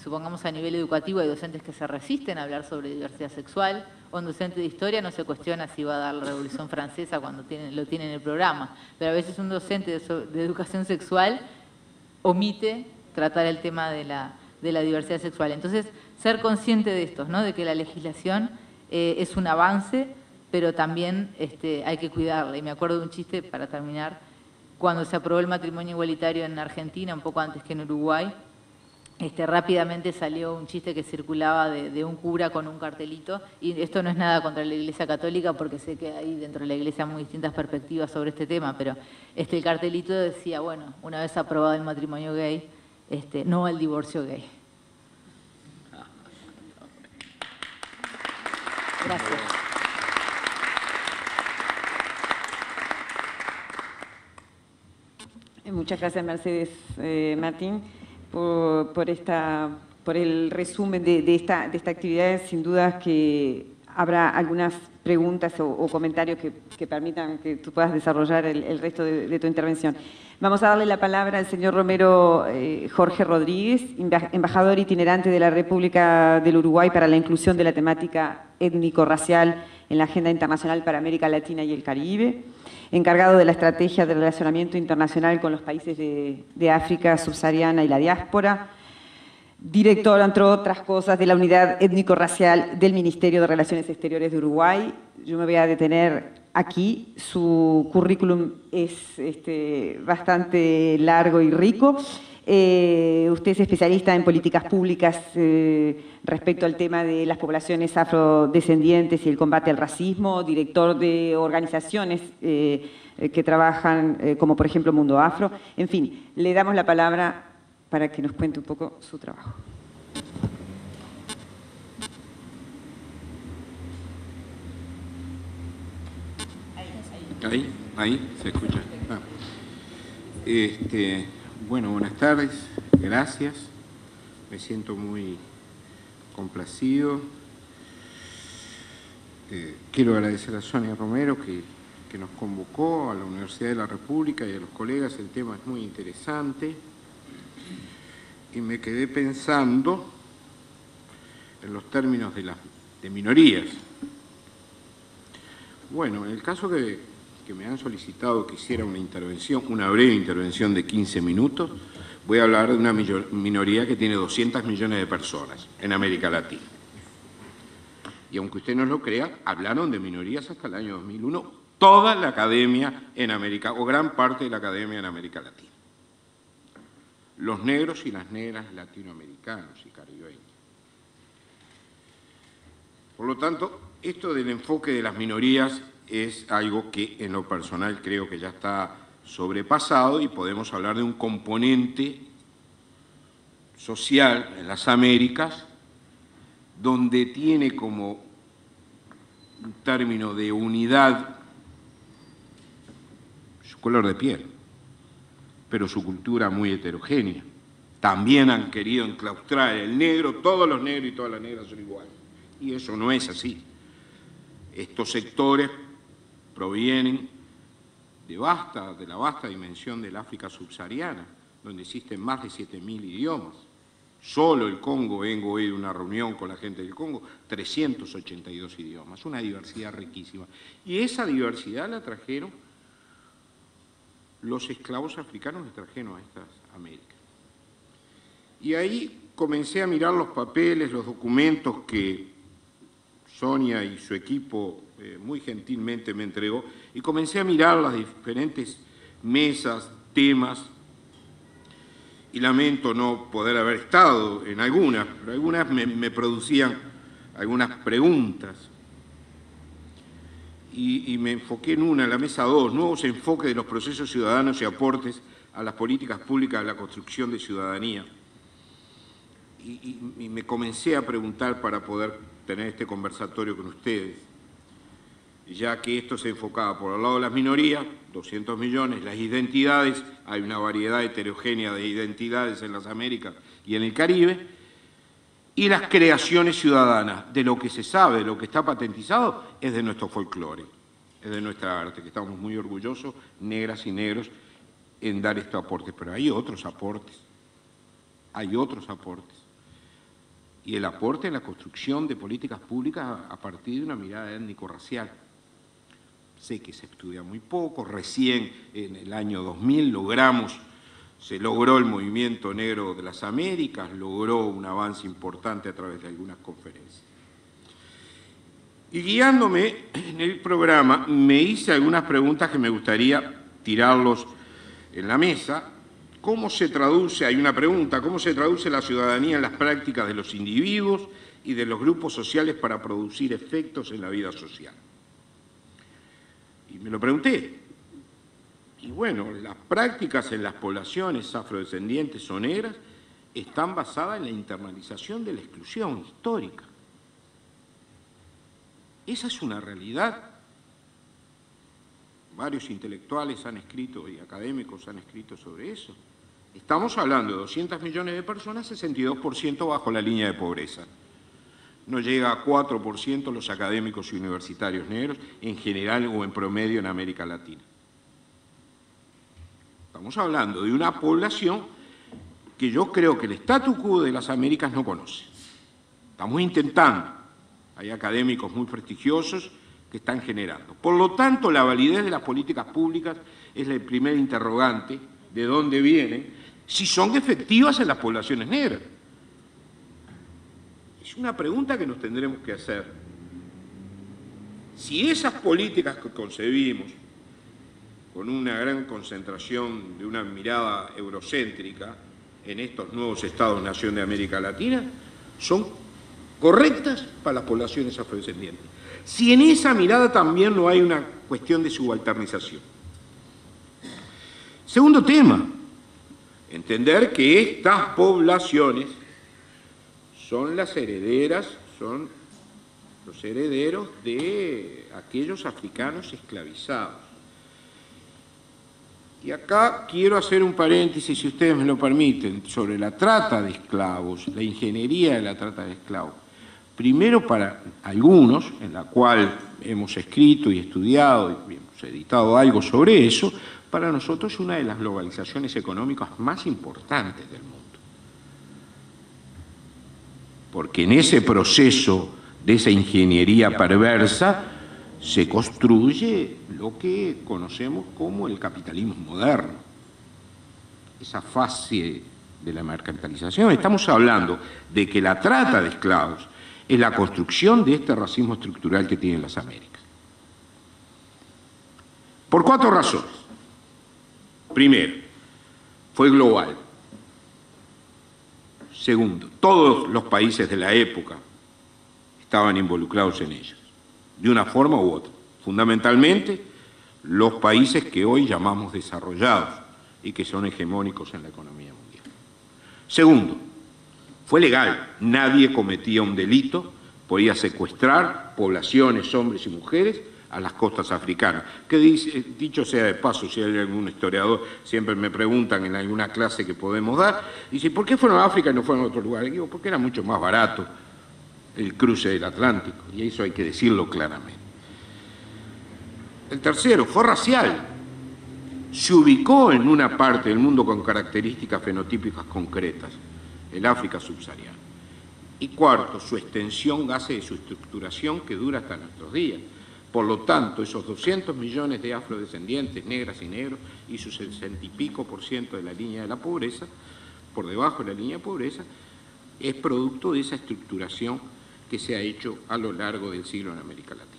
supongamos a nivel educativo hay docentes que se resisten a hablar sobre diversidad sexual, un docente de historia no se cuestiona si va a dar la Revolución Francesa cuando lo tiene en el programa, pero a veces un docente de, educación sexual omite tratar el tema de la, diversidad sexual. Entonces, ser consciente de esto, ¿no? de que la legislación eh, es un avance, pero también este, hay que cuidarla. Y me acuerdo de un chiste, para terminar, cuando se aprobó el matrimonio igualitario en Argentina, un poco antes que en Uruguay, este, rápidamente salió un chiste que circulaba de, un cura con un cartelito, y esto no es nada contra la Iglesia Católica, porque sé que hay dentro de la Iglesia muy distintas perspectivas sobre este tema, pero este, el cartelito decía, bueno, una vez aprobado el matrimonio gay, este, no al divorcio gay. Gracias. Muchas gracias, Mercedes eh, Martín por, el resumen de, esta, de esta actividad. Sin duda que habrá algunas preguntas o, comentarios que, permitan que tú puedas desarrollar el, resto de, tu intervención. Vamos a darle la palabra al señor Romero eh, Jorge Rodríguez, embajador itinerante de la República del Uruguay para la inclusión de la temática étnico-racial en la Agenda Internacional para América Latina y el Caribe encargado de la estrategia de relacionamiento internacional con los países de, África subsahariana y la diáspora, director, entre otras cosas, de la Unidad Étnico-Racial del Ministerio de Relaciones Exteriores de Uruguay. Yo me voy a detener aquí. Su currículum es este, bastante largo y rico. Eh, usted es especialista en políticas públicas eh, respecto al tema de las poblaciones afrodescendientes y el combate al racismo, director de organizaciones eh, que trabajan como por ejemplo Mundo Afro. En fin, le damos la palabra para que nos cuente un poco su trabajo. Ahí, ahí, se escucha. Ah. Este, bueno, buenas tardes, gracias. Me siento muy complacido. Eh, quiero agradecer a Sonia Romero que, que nos convocó a la Universidad de la República y a los colegas. El tema es muy interesante. Y me quedé pensando en los términos de, las, de minorías. Bueno, en el caso que, que me han solicitado que hiciera una intervención, una breve intervención de 15 minutos, voy a hablar de una minoría que tiene 200 millones de personas en América Latina. Y aunque usted no lo crea, hablaron de minorías hasta el año 2001 toda la academia en América, o gran parte de la academia en América Latina. Los negros y las negras latinoamericanos y caribeños. Por lo tanto, esto del enfoque de las minorías es algo que en lo personal creo que ya está sobrepasado y podemos hablar de un componente social en las Américas donde tiene como un término de unidad su color de piel, pero su cultura muy heterogénea. También han querido enclaustrar el negro, todos los negros y todas las negras son iguales. Y eso no es así. Estos sectores provienen de, la vasta dimensión del África subsahariana, donde existen más de 7.000 idiomas. Solo el Congo, vengo hoy de una reunión con la gente del Congo, 382 idiomas, una diversidad riquísima. Y esa diversidad la trajeron los esclavos africanos que trajeron a estas Américas. Y ahí comencé a mirar los papeles, los documentos que Sonia y su equipo eh, muy gentilmente me entregó, y comencé a mirar las diferentes mesas, temas, y lamento no poder haber estado en algunas, pero algunas me, producían algunas preguntas. Y, me enfoqué en una, en la mesa 2, nuevos enfoques de los procesos ciudadanos y aportes a las políticas públicas de la construcción de ciudadanía y, me comencé a preguntar para poder tener este conversatorio con ustedes, ya que esto se enfocaba por el lado de las minorías, 200 millones, las identidades, hay una variedad heterogénea de identidades en las Américas y en el Caribe, y las creaciones ciudadanas, de lo que se sabe, de lo que está patentizado, es de nuestro folclore, es de nuestra arte, que estamos muy orgullosos, negras y negros, en dar estos aportes, pero hay otros aportes, hay otros aportes y el aporte en la construcción de políticas públicas a partir de una mirada étnico-racial. Sé que se estudia muy poco, recién en el año 2000 logramos, se logró el movimiento negro de las Américas, logró un avance importante a través de algunas conferencias. Y guiándome en el programa, me hice algunas preguntas que me gustaría tirarlos en la mesa, ¿Cómo se traduce, hay una pregunta, cómo se traduce la ciudadanía en las prácticas de los individuos y de los grupos sociales para producir efectos en la vida social? Y me lo pregunté. Y bueno, las prácticas en las poblaciones afrodescendientes o negras están basadas en la internalización de la exclusión histórica. Esa es una realidad. Varios intelectuales han escrito y académicos han escrito sobre eso. Estamos hablando de 200 millones de personas, 62% bajo la línea de pobreza. No llega a 4% los académicos y universitarios negros en general o en promedio en América Latina. Estamos hablando de una población que yo creo que el statu quo de las Américas no conoce. Estamos intentando. Hay académicos muy prestigiosos que están generando. Por lo tanto, la validez de las políticas públicas es el primer interrogante de dónde vienen, si son efectivas en las poblaciones negras. Es una pregunta que nos tendremos que hacer. Si esas políticas que concebimos, con una gran concentración de una mirada eurocéntrica en estos nuevos estados-nación de América Latina, son correctas para las poblaciones afrodescendientes. Si en esa mirada también no hay una cuestión de subalternización. Segundo tema, entender que estas poblaciones son las herederas, son los herederos de aquellos africanos esclavizados. Y acá quiero hacer un paréntesis, si ustedes me lo permiten, sobre la trata de esclavos, la ingeniería de la trata de esclavos. Primero para algunos, en la cual hemos escrito y estudiado y hemos editado algo sobre eso, para nosotros es una de las globalizaciones económicas más importantes del mundo. Porque en ese proceso de esa ingeniería perversa se construye lo que conocemos como el capitalismo moderno. Esa fase de la mercantilización. Estamos hablando de que la trata de esclavos es la construcción de este racismo estructural que tienen las Américas. Por cuatro razones. Primero, fue global. Segundo, todos los países de la época estaban involucrados en ellas, de una forma u otra. Fundamentalmente, los países que hoy llamamos desarrollados y que son hegemónicos en la economía mundial. Segundo, fue legal, nadie cometía un delito, podía secuestrar poblaciones, hombres y mujeres, a las costas africanas. Que dicho sea de paso, si hay algún historiador, siempre me preguntan en alguna clase que podemos dar, dice, ¿por qué fueron a África y no fueron a otro lugar? Digo, porque era mucho más barato el cruce del Atlántico, y eso hay que decirlo claramente. El tercero, fue racial. Se ubicó en una parte del mundo con características fenotípicas concretas, el África subsahariana. Y cuarto, su extensión hace de su estructuración que dura hasta nuestros días. Por lo tanto, esos 200 millones de afrodescendientes, negras y negros, y su 60 y pico por ciento de la línea de la pobreza, por debajo de la línea de pobreza, es producto de esa estructuración que se ha hecho a lo largo del siglo en América Latina.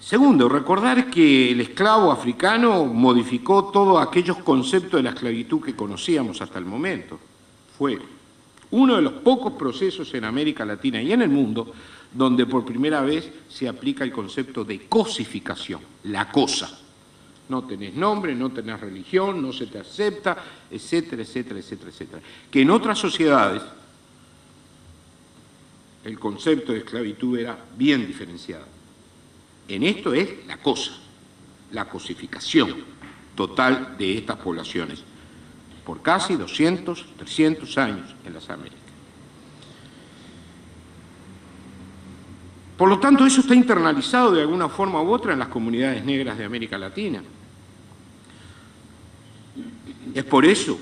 Segundo, recordar que el esclavo africano modificó todos aquellos conceptos de la esclavitud que conocíamos hasta el momento. Fue uno de los pocos procesos en América Latina y en el mundo donde por primera vez se aplica el concepto de cosificación, la cosa. No tenés nombre, no tenés religión, no se te acepta, etcétera, etcétera, etcétera, etcétera. Que en otras sociedades el concepto de esclavitud era bien diferenciado. En esto es la cosa, la cosificación total de estas poblaciones, por casi 200, 300 años en las Américas. Por lo tanto, eso está internalizado de alguna forma u otra en las comunidades negras de América Latina. Es por eso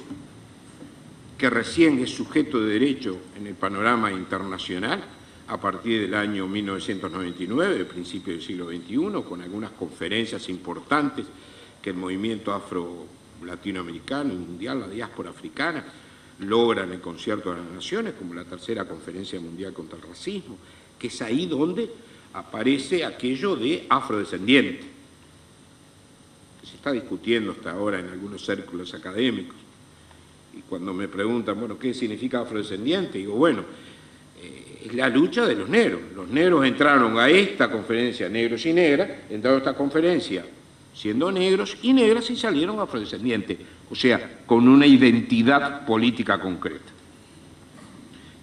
que recién es sujeto de derecho en el panorama internacional a partir del año 1999, el principio del siglo XXI, con algunas conferencias importantes que el movimiento afro-latinoamericano y mundial, la diáspora africana, logran el concierto de las naciones, como la tercera conferencia mundial contra el racismo, que es ahí donde aparece aquello de afrodescendiente, que se está discutiendo hasta ahora en algunos círculos académicos. Y cuando me preguntan, bueno, ¿qué significa afrodescendiente? Digo, bueno, eh, es la lucha de los negros. Los negros entraron a esta conferencia, negros y negras, entraron a esta conferencia siendo negros y negras y salieron afrodescendientes, o sea, con una identidad política concreta.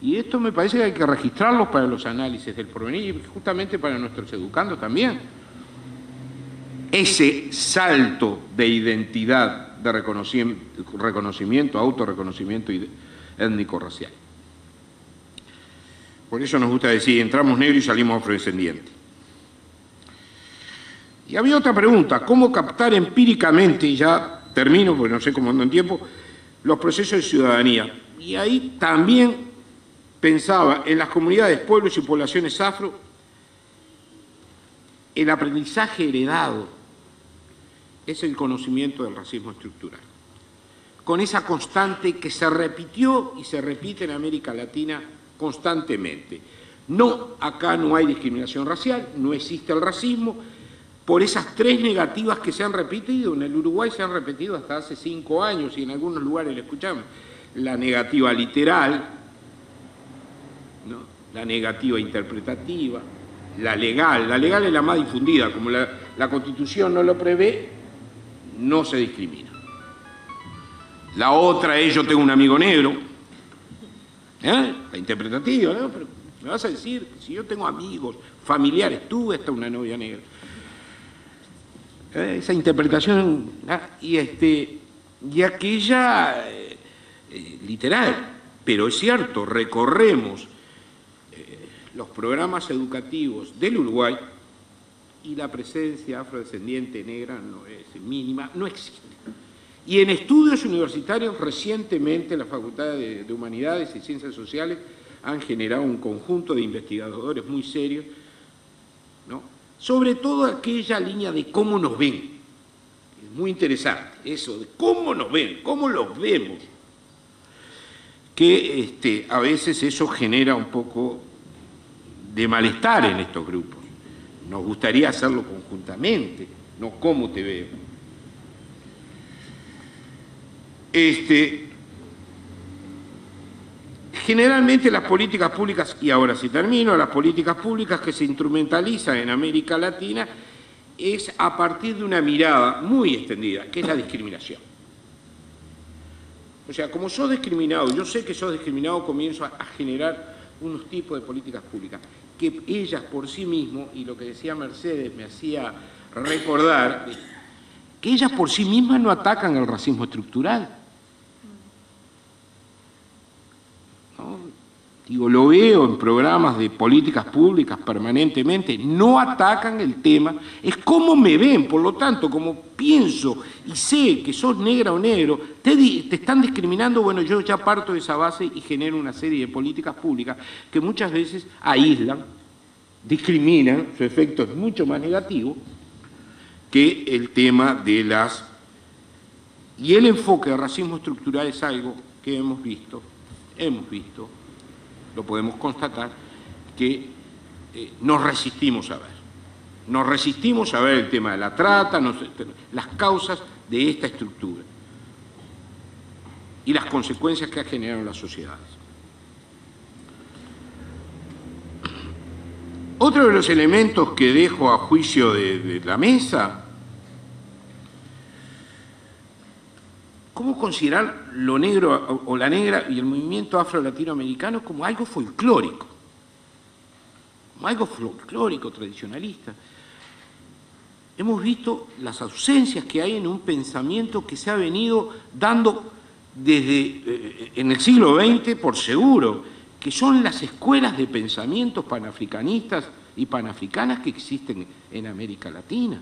Y esto me parece que hay que registrarlo para los análisis del porvenir y justamente para nuestros educandos también. Ese salto de identidad, de reconocimiento, reconocimiento autorreconocimiento étnico-racial. Por eso nos gusta decir, entramos negros y salimos afrodescendientes. Y había otra pregunta, ¿cómo captar empíricamente, y ya termino porque no sé cómo ando en tiempo, los procesos de ciudadanía? Y ahí también pensaba en las comunidades, pueblos y poblaciones afro, el aprendizaje heredado es el conocimiento del racismo estructural, con esa constante que se repitió y se repite en América Latina constantemente. No, acá no hay discriminación racial, no existe el racismo, por esas tres negativas que se han repetido, en el Uruguay se han repetido hasta hace cinco años y en algunos lugares le escuchamos, la negativa literal, la negativa interpretativa, la legal. La legal es la más difundida, como la, Constitución no lo prevé, no se discrimina. La otra es yo tengo un amigo negro, ¿eh? la interpretativa, ¿no? Me vas a decir, si yo tengo amigos, familiares, tú esta una novia negra. Eh, esa interpretación ah, y, este, y aquella eh, eh, literal, pero es cierto, recorremos los programas educativos del Uruguay y la presencia afrodescendiente negra no es mínima, no existe. Y en estudios universitarios recientemente la Facultad de, Humanidades y Ciencias Sociales han generado un conjunto de investigadores muy serios. Sobre todo aquella línea de cómo nos ven. Es muy interesante eso, de cómo nos ven, cómo los vemos. Que este, a veces eso genera un poco de malestar en estos grupos. Nos gustaría hacerlo conjuntamente, no cómo te veo. Este, generalmente las políticas públicas, y ahora sí termino, las políticas públicas que se instrumentalizan en América Latina es a partir de una mirada muy extendida, que es la discriminación. O sea, como sos discriminado, yo sé que sos discriminado, comienzo a, generar unos tipos de políticas públicas que ellas por sí mismas, y lo que decía Mercedes me hacía recordar, que ellas por sí mismas no atacan el racismo estructural. Digo, lo veo en programas de políticas públicas permanentemente, no atacan el tema, es cómo me ven, por lo tanto, como pienso y sé que sos negra o negro, te, te, están discriminando, bueno, yo ya parto de esa base y genero una serie de políticas públicas que muchas veces aíslan, discriminan, su efecto es mucho más negativo que el tema de las... Y el enfoque de racismo estructural es algo que hemos visto, hemos visto, lo podemos constatar, que eh, nos resistimos a ver. Nos resistimos a ver el tema de la trata, las causas de esta estructura y las consecuencias que ha generado en las sociedades. Otro de los elementos que dejo a juicio de, de la mesa ¿Cómo considerar lo negro o la negra y el movimiento afro-latinoamericano como algo folclórico? Como algo folclórico, tradicionalista. Hemos visto las ausencias que hay en un pensamiento que se ha venido dando desde eh, en el siglo XX por seguro, que son las escuelas de pensamientos panafricanistas y panafricanas que existen en América Latina.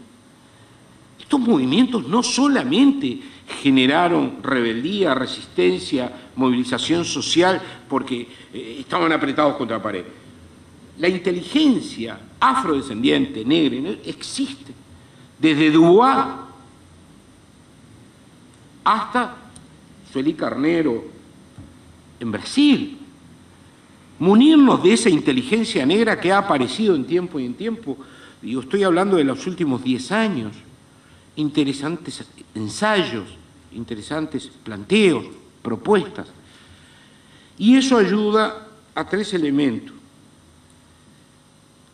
Estos movimientos no solamente generaron rebeldía, resistencia, movilización social, porque eh, estaban apretados contra la pared. La inteligencia afrodescendiente, negra, existe. Desde Dubois hasta Sueli Carnero en Brasil. Munirnos de esa inteligencia negra que ha aparecido en tiempo y en tiempo, digo, estoy hablando de los últimos 10 años, interesantes ensayos, interesantes planteos, propuestas. Y eso ayuda a tres elementos.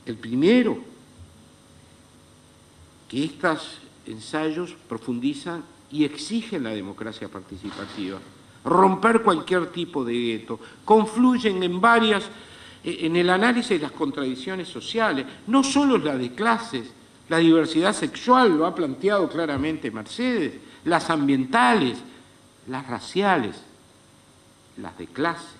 El primero, que estos ensayos profundizan y exigen la democracia participativa, romper cualquier tipo de gueto, confluyen en varias, en el análisis de las contradicciones sociales, no solo la de clases, la diversidad sexual, lo ha planteado claramente Mercedes, las ambientales, las raciales, las de clase.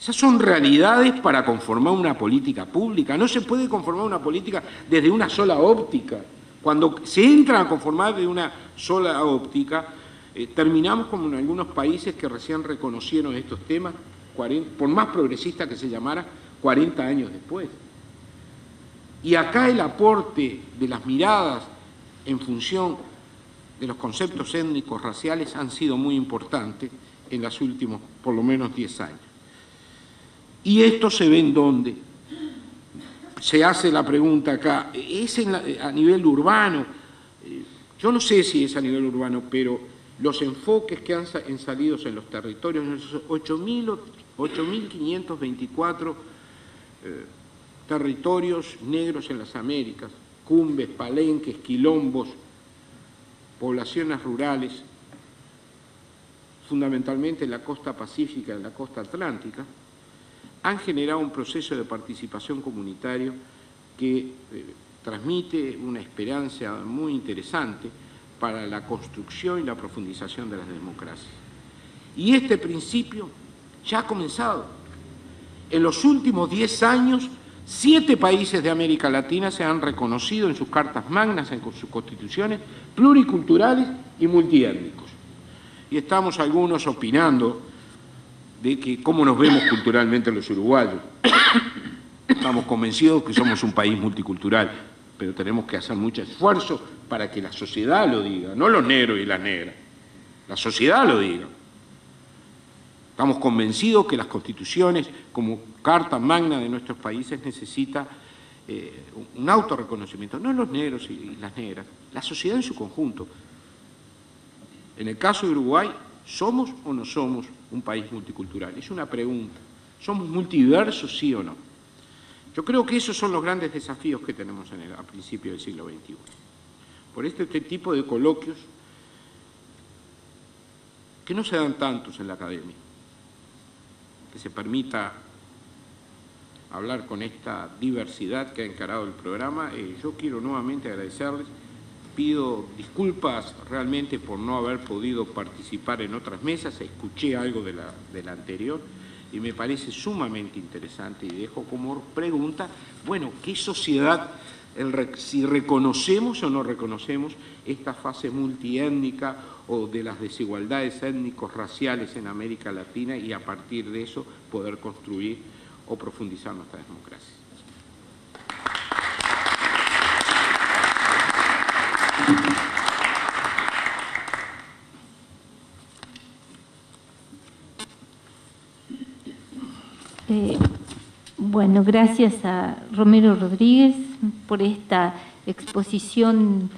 Esas son realidades para conformar una política pública. No se puede conformar una política desde una sola óptica. Cuando se entra a conformar de una sola óptica, eh, terminamos como en algunos países que recién reconocieron estos temas, por más progresista que se llamara, 40 años después. Y acá el aporte de las miradas en función de los conceptos étnicos raciales han sido muy importantes en los últimos por lo menos 10 años. ¿Y esto se ve en dónde? Se hace la pregunta acá, ¿es a nivel urbano? Yo no sé si es a nivel urbano, pero los enfoques que han salido en los territorios, en esos 8.524 territorios negros en las Américas, cumbes, palenques, quilombos, poblaciones rurales, fundamentalmente en la costa pacífica en la costa atlántica, han generado un proceso de participación comunitario que eh, transmite una esperanza muy interesante para la construcción y la profundización de las democracias. Y este principio ya ha comenzado. En los últimos 10 años, siete países de América Latina se han reconocido en sus cartas magnas, en sus constituciones, pluriculturales y multiétnicos. Y estamos algunos opinando de que cómo nos vemos culturalmente los uruguayos. Estamos convencidos que somos un país multicultural, pero tenemos que hacer mucho esfuerzo para que la sociedad lo diga, no los negros y las negras, la sociedad lo diga. Estamos convencidos que las constituciones, como carta magna de nuestros países, necesita eh, un autorreconocimiento, no los negros y las negras, la sociedad en su conjunto. En el caso de Uruguay, ¿somos o no somos un país multicultural? Es una pregunta. ¿Somos multiversos, sí o no? Yo creo que esos son los grandes desafíos que tenemos en a principios del siglo XXI. Por este, este tipo de coloquios que no se dan tantos en la academia, que se permita hablar con esta diversidad que ha encarado el programa. Eh, yo quiero nuevamente agradecerles, pido disculpas realmente por no haber podido participar en otras mesas, escuché algo de la, de la anterior, y me parece sumamente interesante y dejo como pregunta, bueno, ¿qué sociedad, si reconocemos o no reconocemos esta fase multiétnica o de las desigualdades étnicos raciales en América Latina y a partir de eso poder construir o profundizar nuestra democracia? Eh, bueno, gracias a Romero Rodríguez por esta exposición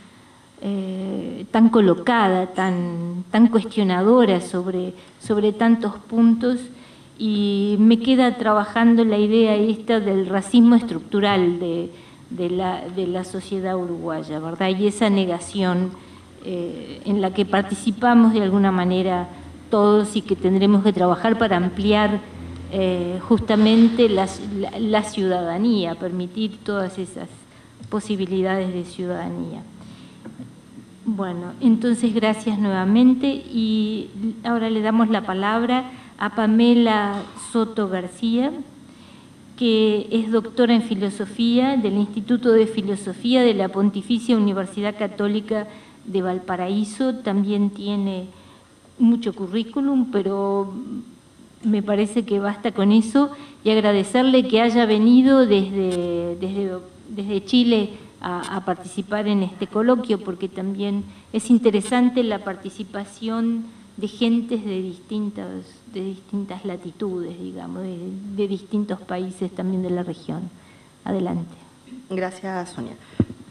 eh, tan colocada, tan, tan cuestionadora sobre, sobre tantos puntos y me queda trabajando la idea esta del racismo estructural de, la, de la, sociedad uruguaya, ¿verdad? Y esa negación eh, en la que participamos de alguna manera todos y que tendremos que trabajar para ampliar eh, justamente la, ciudadanía, permitir todas esas posibilidades de ciudadanía. Bueno, entonces gracias nuevamente y ahora le damos la palabra a Pamela Soto García, que es doctora en filosofía del Instituto de Filosofía de la Pontificia Universidad Católica de Valparaíso. También tiene mucho currículum, pero me parece que basta con eso y agradecerle que haya venido desde, desde, Chile a, participar en este coloquio, porque también es interesante la participación de gentes de distintas, de distintas latitudes, digamos, de, de distintos países también de la región. Adelante. Gracias, Sonia.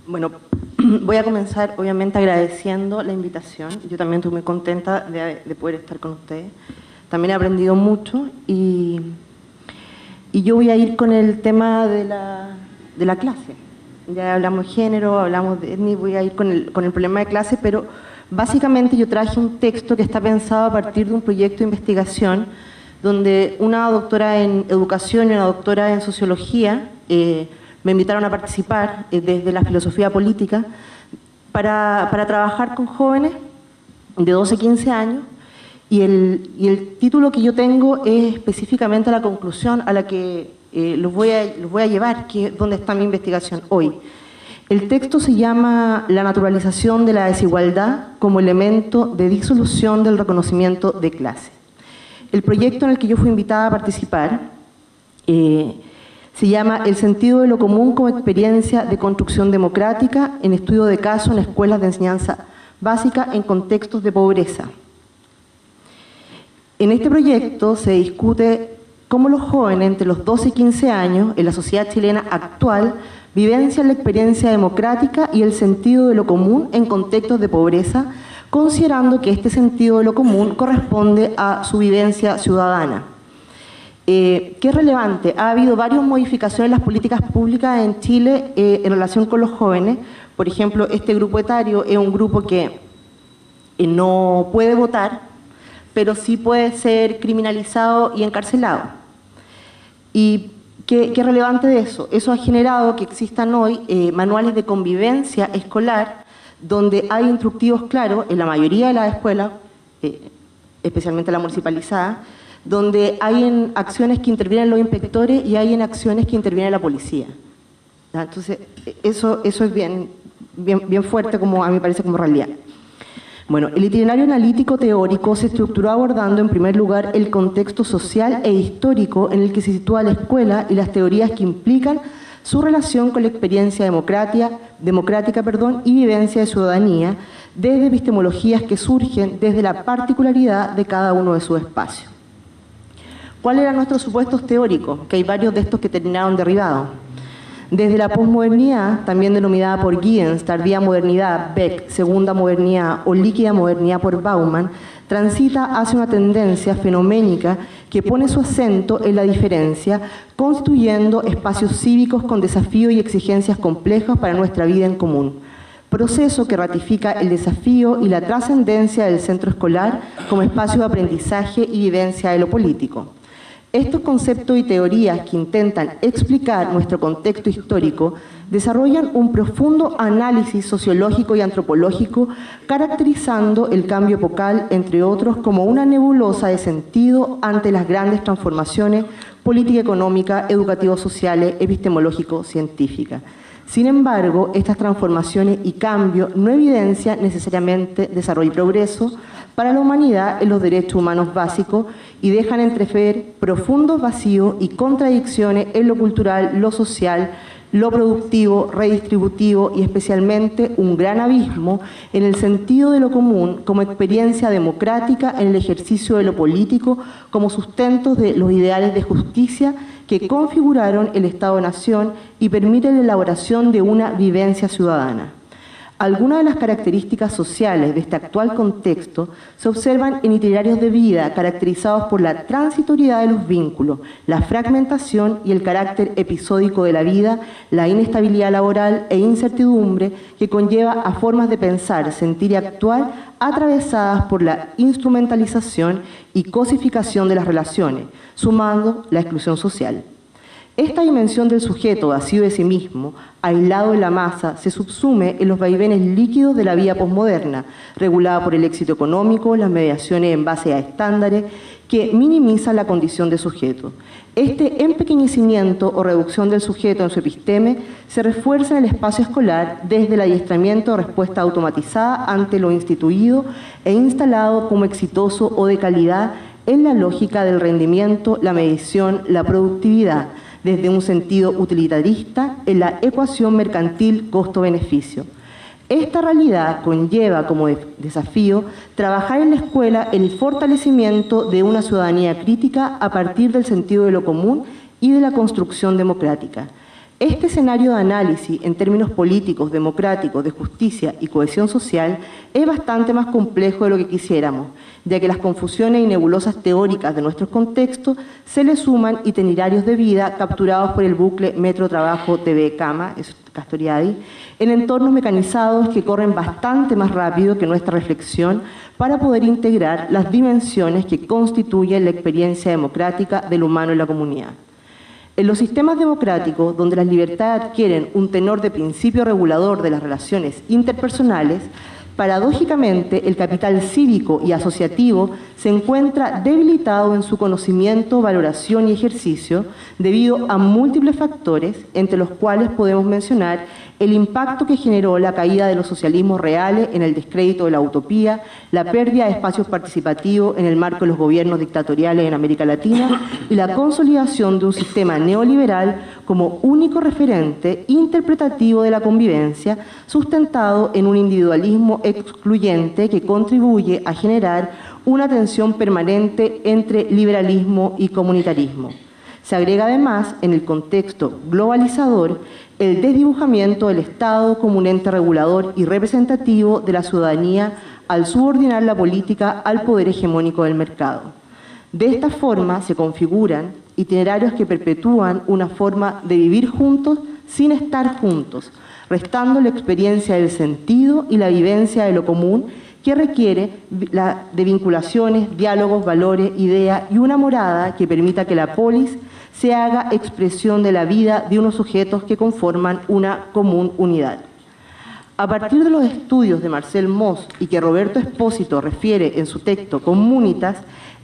Bueno, voy a comenzar obviamente agradeciendo la invitación. Yo también estoy muy contenta de, de poder estar con ustedes también he aprendido mucho y, y yo voy a ir con el tema de la, de la clase. Ya hablamos de género, hablamos de etnia, voy a ir con el, con el problema de clase, pero básicamente yo traje un texto que está pensado a partir de un proyecto de investigación donde una doctora en educación y una doctora en sociología eh, me invitaron a participar eh, desde la filosofía política para, trabajar con jóvenes de 12, 15 años y el, título que yo tengo es específicamente la conclusión a la que eh, voy a, los voy a llevar, que es donde está mi investigación hoy. El texto se llama La naturalización de la desigualdad como elemento de disolución del reconocimiento de clase. El proyecto en el que yo fui invitada a participar eh, se llama El sentido de lo común como experiencia de construcción democrática en estudio de caso en escuelas de enseñanza básica en contextos de pobreza. En este proyecto se discute cómo los jóvenes entre los 12 y 15 años en la sociedad chilena actual vivencian la experiencia democrática y el sentido de lo común en contextos de pobreza, considerando que este sentido de lo común corresponde a su vivencia ciudadana. Eh, ¿Qué es relevante? Ha habido varias modificaciones en las políticas públicas en Chile eh, en relación con los jóvenes. Por ejemplo, este grupo etario es un grupo que eh, no puede votar, pero sí puede ser criminalizado y encarcelado. Y ¿Qué, es relevante de eso? Eso ha generado que existan hoy eh, manuales de convivencia escolar donde hay instructivos claros en la mayoría de las escuelas, eh, especialmente la municipalizada, donde hay en acciones que intervienen los inspectores y hay en acciones que interviene la policía. Entonces, eso, eso es bien, bien, bien fuerte, como a mí parece como realidad. Bueno, el itinerario analítico teórico se estructuró abordando en primer lugar el contexto social e histórico en el que se sitúa la escuela y las teorías que implican su relación con la experiencia democrática, perdón, y vivencia de ciudadanía, desde epistemologías que surgen desde la particularidad de cada uno de sus espacios. ¿Cuáles eran nuestros supuestos teóricos? Que hay varios de estos que terminaron derribados. Desde la posmodernidad, también denominada por Giddens, tardía modernidad, Beck, segunda modernidad o líquida modernidad por Bauman, transita hacia una tendencia fenoménica que pone su acento en la diferencia, construyendo espacios cívicos con desafíos y exigencias complejas para nuestra vida en común. Proceso que ratifica el desafío y la trascendencia del centro escolar como espacio de aprendizaje y vivencia de lo político. Estos conceptos y teorías que intentan explicar nuestro contexto histórico desarrollan un profundo análisis sociológico y antropológico, caracterizando el cambio epocal, entre otros, como una nebulosa de sentido ante las grandes transformaciones política económica, educativo-sociales, epistemológico-científicas. Sin embargo, estas transformaciones y cambios no evidencian necesariamente desarrollo y progreso, para la humanidad en los derechos humanos básicos y dejan entrever profundos vacíos y contradicciones en lo cultural, lo social, lo productivo, redistributivo y especialmente un gran abismo en el sentido de lo común como experiencia democrática en el ejercicio de lo político como sustento de los ideales de justicia que configuraron el Estado-Nación y permiten la elaboración de una vivencia ciudadana. Algunas de las características sociales de este actual contexto se observan en itinerarios de vida caracterizados por la transitoriedad de los vínculos, la fragmentación y el carácter episódico de la vida, la inestabilidad laboral e incertidumbre que conlleva a formas de pensar, sentir y actuar atravesadas por la instrumentalización y cosificación de las relaciones, sumando la exclusión social. Esta dimensión del sujeto vacío de sí mismo, aislado de la masa, se subsume en los vaivenes líquidos de la vida posmoderna, regulada por el éxito económico, las mediaciones en base a estándares que minimizan la condición de sujeto. Este empequeñecimiento o reducción del sujeto en su episteme se refuerza en el espacio escolar desde el adiestramiento de respuesta automatizada ante lo instituido e instalado como exitoso o de calidad en la lógica del rendimiento, la medición, la productividad, desde un sentido utilitarista en la ecuación mercantil costo-beneficio. Esta realidad conlleva como desafío trabajar en la escuela el fortalecimiento de una ciudadanía crítica a partir del sentido de lo común y de la construcción democrática. Este escenario de análisis en términos políticos, democráticos, de justicia y cohesión social es bastante más complejo de lo que quisiéramos ya que las confusiones y nebulosas teóricas de nuestros contextos se le suman itinerarios de vida capturados por el bucle Metro Trabajo TV Cama, es Castoriadi, en entornos mecanizados que corren bastante más rápido que nuestra reflexión para poder integrar las dimensiones que constituyen la experiencia democrática del humano en la comunidad. En los sistemas democráticos, donde las libertades adquieren un tenor de principio regulador de las relaciones interpersonales, Paradójicamente, el capital cívico y asociativo se encuentra debilitado en su conocimiento, valoración y ejercicio debido a múltiples factores, entre los cuales podemos mencionar el impacto que generó la caída de los socialismos reales en el descrédito de la utopía, la pérdida de espacios participativos en el marco de los gobiernos dictatoriales en América Latina y la consolidación de un sistema neoliberal como único referente interpretativo de la convivencia, sustentado en un individualismo excluyente que contribuye a generar una tensión permanente entre liberalismo y comunitarismo. Se agrega además, en el contexto globalizador, el desdibujamiento del Estado como un ente regulador y representativo de la ciudadanía al subordinar la política al poder hegemónico del mercado. De esta forma se configuran itinerarios que perpetúan una forma de vivir juntos sin estar juntos, restando la experiencia del sentido y la vivencia de lo común que requiere de vinculaciones, diálogos, valores, ideas y una morada que permita que la polis se haga expresión de la vida de unos sujetos que conforman una común unidad. A partir de los estudios de Marcel Moss y que Roberto Espósito refiere en su texto Comunitas,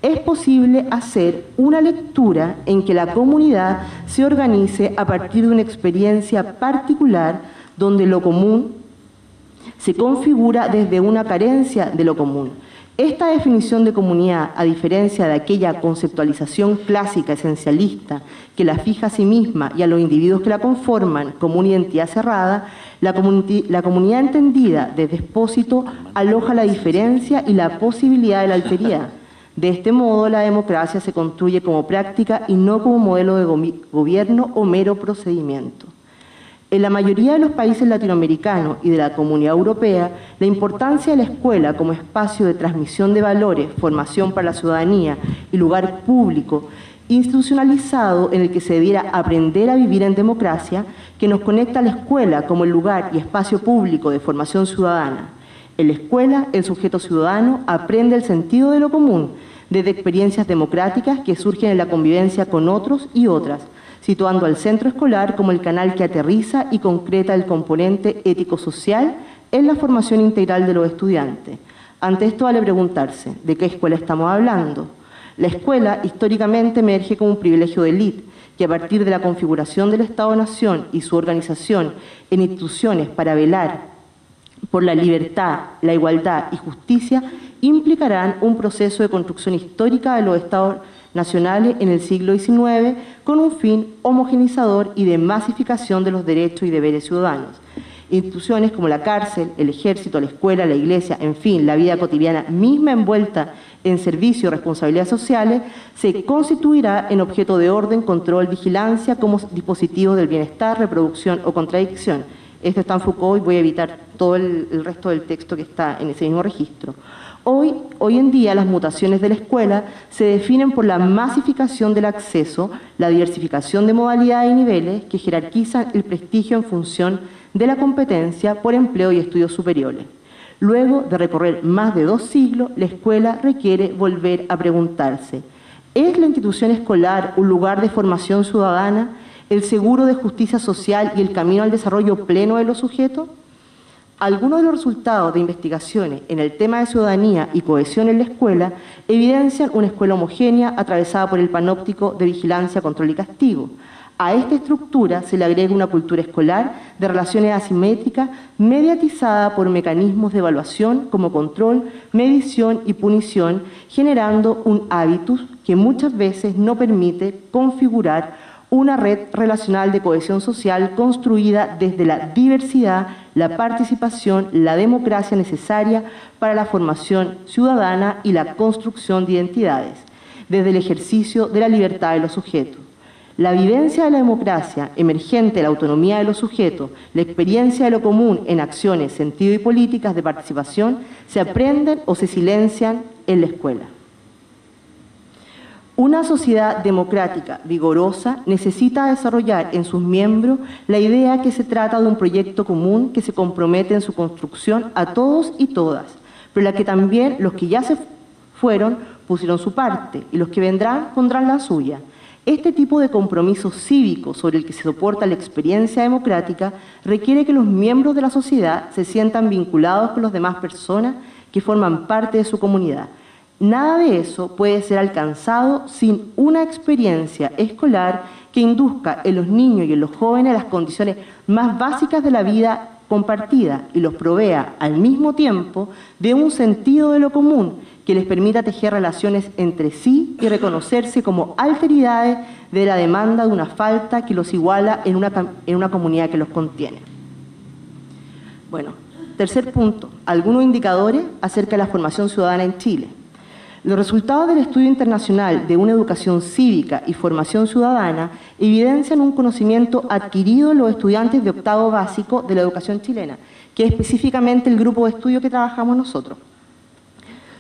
es posible hacer una lectura en que la comunidad se organice a partir de una experiencia particular donde lo común se configura desde una carencia de lo común. Esta definición de comunidad, a diferencia de aquella conceptualización clásica esencialista que la fija a sí misma y a los individuos que la conforman como una identidad cerrada, la, comunidad entendida desde expósito aloja la diferencia y la posibilidad de la alteridad. De este modo, la democracia se construye como práctica y no como modelo de gobierno o mero procedimiento. En la mayoría de los países latinoamericanos y de la comunidad europea, la importancia de la escuela como espacio de transmisión de valores, formación para la ciudadanía y lugar público institucionalizado en el que se debiera aprender a vivir en democracia, que nos conecta a la escuela como el lugar y espacio público de formación ciudadana. En la escuela, el sujeto ciudadano aprende el sentido de lo común, desde experiencias democráticas que surgen en la convivencia con otros y otras, situando al centro escolar como el canal que aterriza y concreta el componente ético-social en la formación integral de los estudiantes. Ante esto vale preguntarse, ¿de qué escuela estamos hablando? La escuela históricamente emerge como un privilegio de élite, que a partir de la configuración del Estado-Nación y su organización en instituciones para velar por la libertad, la igualdad y justicia, implicarán un proceso de construcción histórica de los Estados nacionales en el siglo XIX con un fin homogenizador y de masificación de los derechos y deberes ciudadanos. Instituciones como la cárcel, el ejército, la escuela, la iglesia, en fin, la vida cotidiana misma envuelta en servicio y responsabilidades sociales, se constituirá en objeto de orden, control, vigilancia como dispositivos del bienestar, reproducción o contradicción. Esto está en Foucault y voy a evitar todo el, el resto del texto que está en ese mismo registro. Hoy, hoy en día las mutaciones de la escuela se definen por la masificación del acceso, la diversificación de modalidades y niveles que jerarquizan el prestigio en función de la competencia por empleo y estudios superiores. Luego de recorrer más de dos siglos, la escuela requiere volver a preguntarse, ¿es la institución escolar un lugar de formación ciudadana, el seguro de justicia social y el camino al desarrollo pleno de los sujetos? Algunos de los resultados de investigaciones en el tema de ciudadanía y cohesión en la escuela evidencian una escuela homogénea atravesada por el panóptico de vigilancia, control y castigo. A esta estructura se le agrega una cultura escolar de relaciones asimétricas mediatizada por mecanismos de evaluación como control, medición y punición, generando un hábitus que muchas veces no permite configurar una red relacional de cohesión social construida desde la diversidad, la participación, la democracia necesaria para la formación ciudadana y la construcción de identidades, desde el ejercicio de la libertad de los sujetos. La vivencia de la democracia, emergente de la autonomía de los sujetos, la experiencia de lo común en acciones, sentido y políticas de participación, se aprenden o se silencian en la escuela. Una sociedad democrática vigorosa necesita desarrollar en sus miembros la idea que se trata de un proyecto común que se compromete en su construcción a todos y todas, pero la que también los que ya se fueron pusieron su parte y los que vendrán pondrán la suya. Este tipo de compromiso cívico sobre el que se soporta la experiencia democrática requiere que los miembros de la sociedad se sientan vinculados con las demás personas que forman parte de su comunidad Nada de eso puede ser alcanzado sin una experiencia escolar que induzca en los niños y en los jóvenes las condiciones más básicas de la vida compartida y los provea al mismo tiempo de un sentido de lo común que les permita tejer relaciones entre sí y reconocerse como alteridades de la demanda de una falta que los iguala en una, en una comunidad que los contiene. Bueno, tercer punto, algunos indicadores acerca de la formación ciudadana en Chile. Los resultados del estudio internacional de una educación cívica y formación ciudadana evidencian un conocimiento adquirido en los estudiantes de octavo básico de la educación chilena, que es específicamente el grupo de estudio que trabajamos nosotros.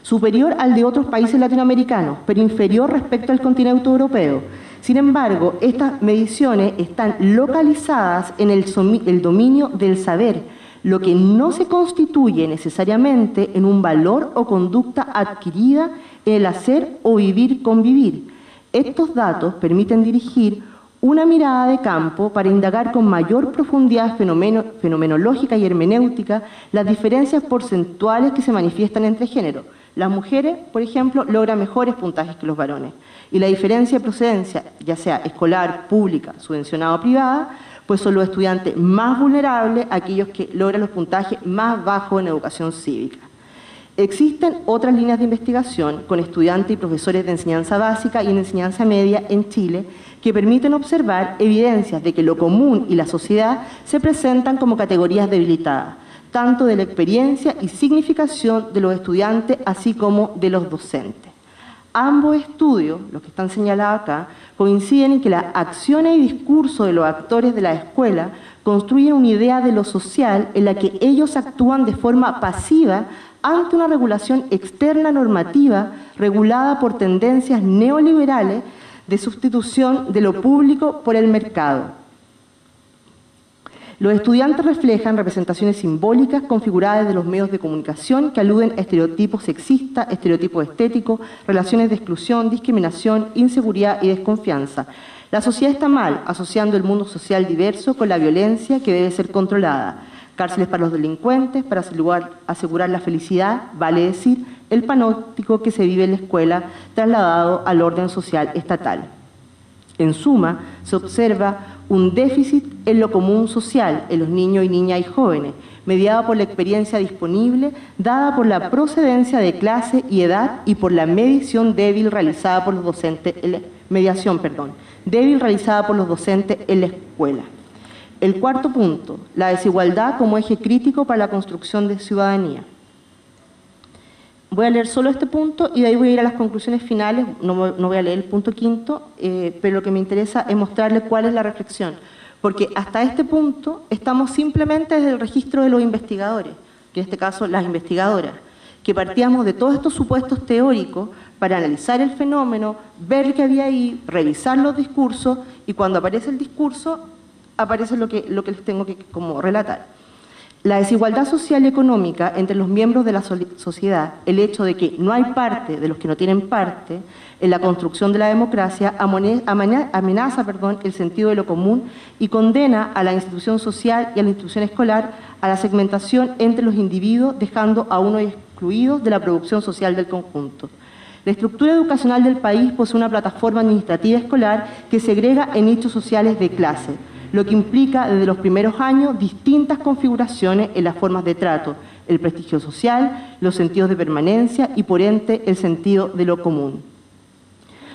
Superior al de otros países latinoamericanos, pero inferior respecto al continente europeo. Sin embargo, estas mediciones están localizadas en el, el dominio del saber, lo que no se constituye necesariamente en un valor o conducta adquirida el hacer o vivir convivir. Estos datos permiten dirigir una mirada de campo para indagar con mayor profundidad fenomenológica y hermenéutica las diferencias porcentuales que se manifiestan entre géneros. Las mujeres, por ejemplo, logran mejores puntajes que los varones. Y la diferencia de procedencia, ya sea escolar, pública, subvencionada o privada, pues son los estudiantes más vulnerables, aquellos que logran los puntajes más bajos en educación cívica. Existen otras líneas de investigación con estudiantes y profesores de enseñanza básica y en enseñanza media en Chile que permiten observar evidencias de que lo común y la sociedad se presentan como categorías debilitadas, tanto de la experiencia y significación de los estudiantes así como de los docentes. Ambos estudios, los que están señalados acá, coinciden en que las acciones y discursos de los actores de la escuela construyen una idea de lo social en la que ellos actúan de forma pasiva ante una regulación externa normativa regulada por tendencias neoliberales de sustitución de lo público por el mercado. Los estudiantes reflejan representaciones simbólicas configuradas de los medios de comunicación que aluden a estereotipos sexistas, estereotipos estéticos, relaciones de exclusión, discriminación, inseguridad y desconfianza. La sociedad está mal, asociando el mundo social diverso con la violencia que debe ser controlada. Cárceles para los delincuentes, para asegurar, la felicidad, vale decir, el panóptico que se vive en la escuela trasladado al orden social estatal. En suma, se observa un déficit en lo común social en los niños y niñas y jóvenes, mediado por la experiencia disponible, dada por la procedencia de clase y edad y por la medición débil realizada por los docentes, mediación, perdón, débil realizada por los docentes en la escuela. El cuarto punto, la desigualdad como eje crítico para la construcción de ciudadanía. Voy a leer solo este punto y de ahí voy a ir a las conclusiones finales, no, voy a leer el punto quinto, eh, pero lo que me interesa es mostrarles cuál es la reflexión, porque hasta este punto estamos simplemente desde el registro de los investigadores, que en este caso las investigadoras, que partíamos de todos estos supuestos teóricos para analizar el fenómeno, ver qué había ahí, revisar los discursos y cuando aparece el discurso aparece lo que, lo que les tengo que como relatar. La desigualdad social y económica entre los miembros de la sociedad, el hecho de que no hay parte de los que no tienen parte en la construcción de la democracia, amenaza perdón, el sentido de lo común y condena a la institución social y a la institución escolar a la segmentación entre los individuos, dejando a uno excluidos de la producción social del conjunto. La estructura educacional del país posee una plataforma administrativa escolar que segrega en nichos sociales de clase, lo que implica desde los primeros años distintas configuraciones en las formas de trato, el prestigio social, los sentidos de permanencia y por ende el sentido de lo común.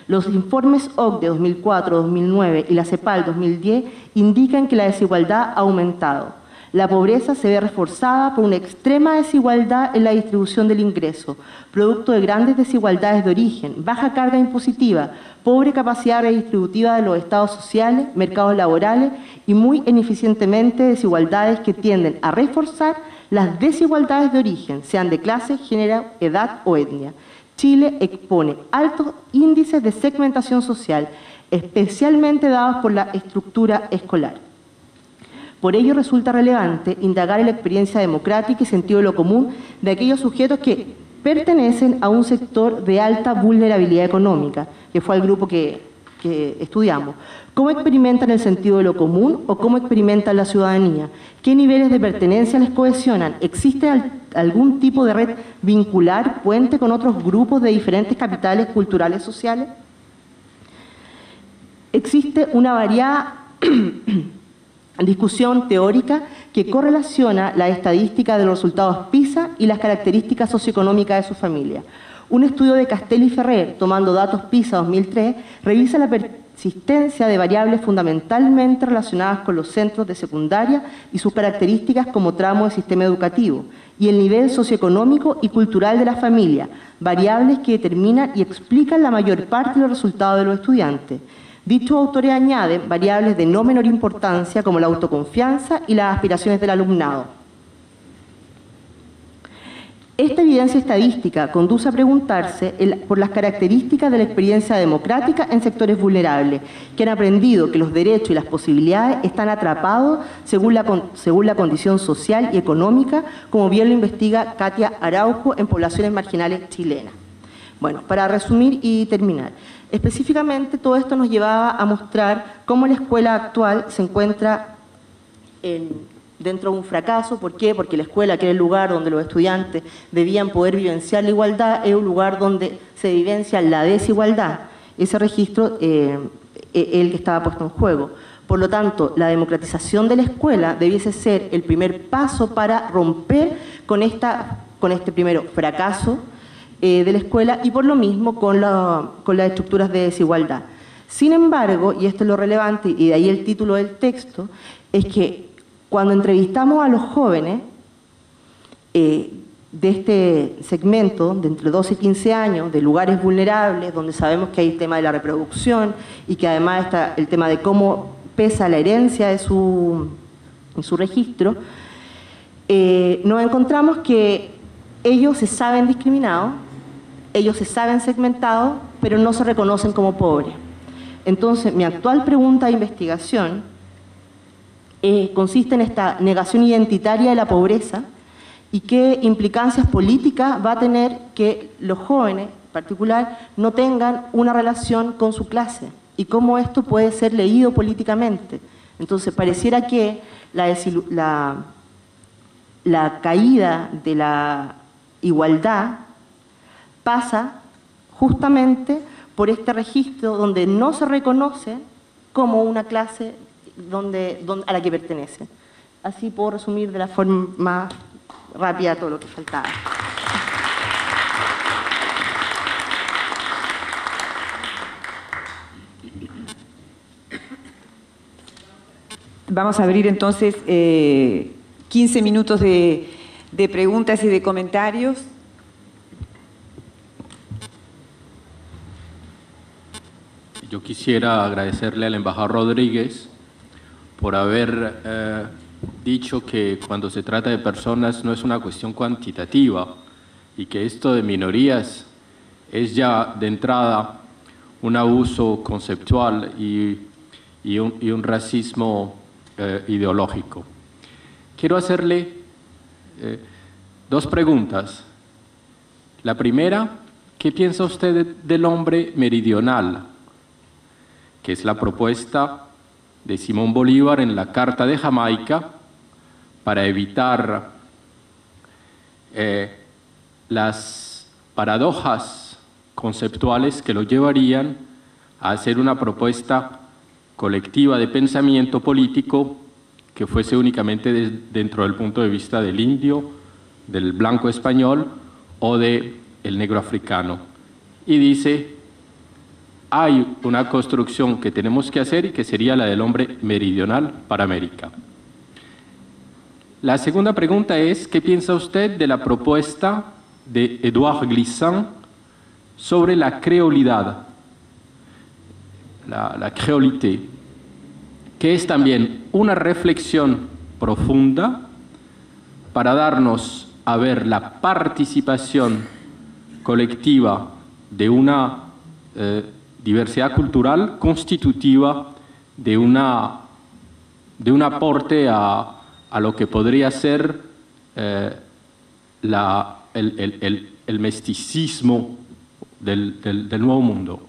Los informes OCDE 2004, 2009 y la CEPAL 2010 indican que la desigualdad ha aumentado la pobreza se ve reforzada por una extrema desigualdad en la distribución del ingreso, producto de grandes desigualdades de origen, baja carga impositiva, pobre capacidad redistributiva de los estados sociales, mercados laborales y muy ineficientemente desigualdades que tienden a reforzar las desigualdades de origen, sean de clase, género, edad o etnia. Chile expone altos índices de segmentación social, especialmente dados por la estructura escolar. Por ello resulta relevante indagar en la experiencia democrática y sentido de lo común de aquellos sujetos que pertenecen a un sector de alta vulnerabilidad económica, que fue el grupo que, estudiamos. ¿Cómo experimentan el sentido de lo común o cómo experimentan la ciudadanía? ¿Qué niveles de pertenencia les cohesionan? ¿Existe algún tipo de red vincular, puente con otros grupos de diferentes capitales culturales sociales? Existe una variada discusión teórica que correlaciona la estadística de los resultados PISA y las características socioeconómicas de su familia. Un estudio de Castelli Ferrer, tomando datos PISA 2003, revisa la persistencia de variables fundamentalmente relacionadas con los centros de secundaria y sus características como tramo del sistema educativo, y el nivel socioeconómico y cultural de la familia, variables que determinan y explican la mayor parte de los resultados de los estudiantes. Dichos autores añaden variables de no menor importancia como la autoconfianza y las aspiraciones del alumnado. Esta evidencia estadística conduce a preguntarse por las características de la experiencia democrática en sectores vulnerables, que han aprendido que los derechos y las posibilidades están atrapados según la, según la condición social y económica, como bien lo investiga Katia Araujo en poblaciones marginales chilenas. Bueno, para resumir y terminar, Específicamente, todo esto nos llevaba a mostrar cómo la escuela actual se encuentra dentro de un fracaso. ¿Por qué? Porque la escuela, que era el lugar donde los estudiantes debían poder vivenciar la igualdad, es un lugar donde se vivencia la desigualdad. Ese registro eh, es el que estaba puesto en juego. Por lo tanto, la democratización de la escuela debiese ser el primer paso para romper con, esta, con este primero fracaso eh, de la escuela y por lo mismo con, con las estructuras de desigualdad. Sin embargo, y esto es lo relevante, y de ahí el título del texto, es que cuando entrevistamos a los jóvenes eh, de este segmento, de entre 12 y 15 años, de lugares vulnerables, donde sabemos que hay el tema de la reproducción y que además está el tema de cómo pesa la herencia de su, su registro, eh, nos encontramos que ellos se saben discriminados, ellos se saben segmentados, pero no se reconocen como pobres. Entonces, mi actual pregunta de investigación eh, consiste en esta negación identitaria de la pobreza y qué implicancias políticas va a tener que los jóvenes, en particular, no tengan una relación con su clase y cómo esto puede ser leído políticamente. Entonces, pareciera que la, la, caída de la igualdad pasa justamente por este registro donde no se reconoce como una clase a la que pertenece. Así puedo resumir de la forma más rápida todo lo que faltaba. Vamos a abrir entonces 15 eh, minutos de, preguntas y de comentarios. Yo quisiera agradecerle al embajador Rodríguez por haber eh, dicho que cuando se trata de personas no es una cuestión cuantitativa y que esto de minorías es ya de entrada un abuso conceptual y, un, y un racismo eh, ideológico. Quiero hacerle eh, dos preguntas. La primera, ¿qué piensa usted del hombre meridional? Que es la propuesta de Simón Bolívar en la Carta de Jamaica para evitar eh, las paradojas conceptuales que lo llevarían a hacer una propuesta colectiva de pensamiento político que fuese únicamente dentro del punto de vista del indio, del blanco español o del el negro africano. Y dice, hay una construcción que tenemos que hacer y que sería la del hombre meridional para América. La segunda pregunta es, ¿qué piensa usted de la propuesta de Edouard Glissant sobre la creolidad? la, creolité, que es también una reflexión profunda para darnos a ver la participación colectiva de una eh, diversidad cultural constitutiva de, una, de un aporte a, a lo que podría ser eh, la, el, el, el, mesticismo del, del, del nuevo mundo.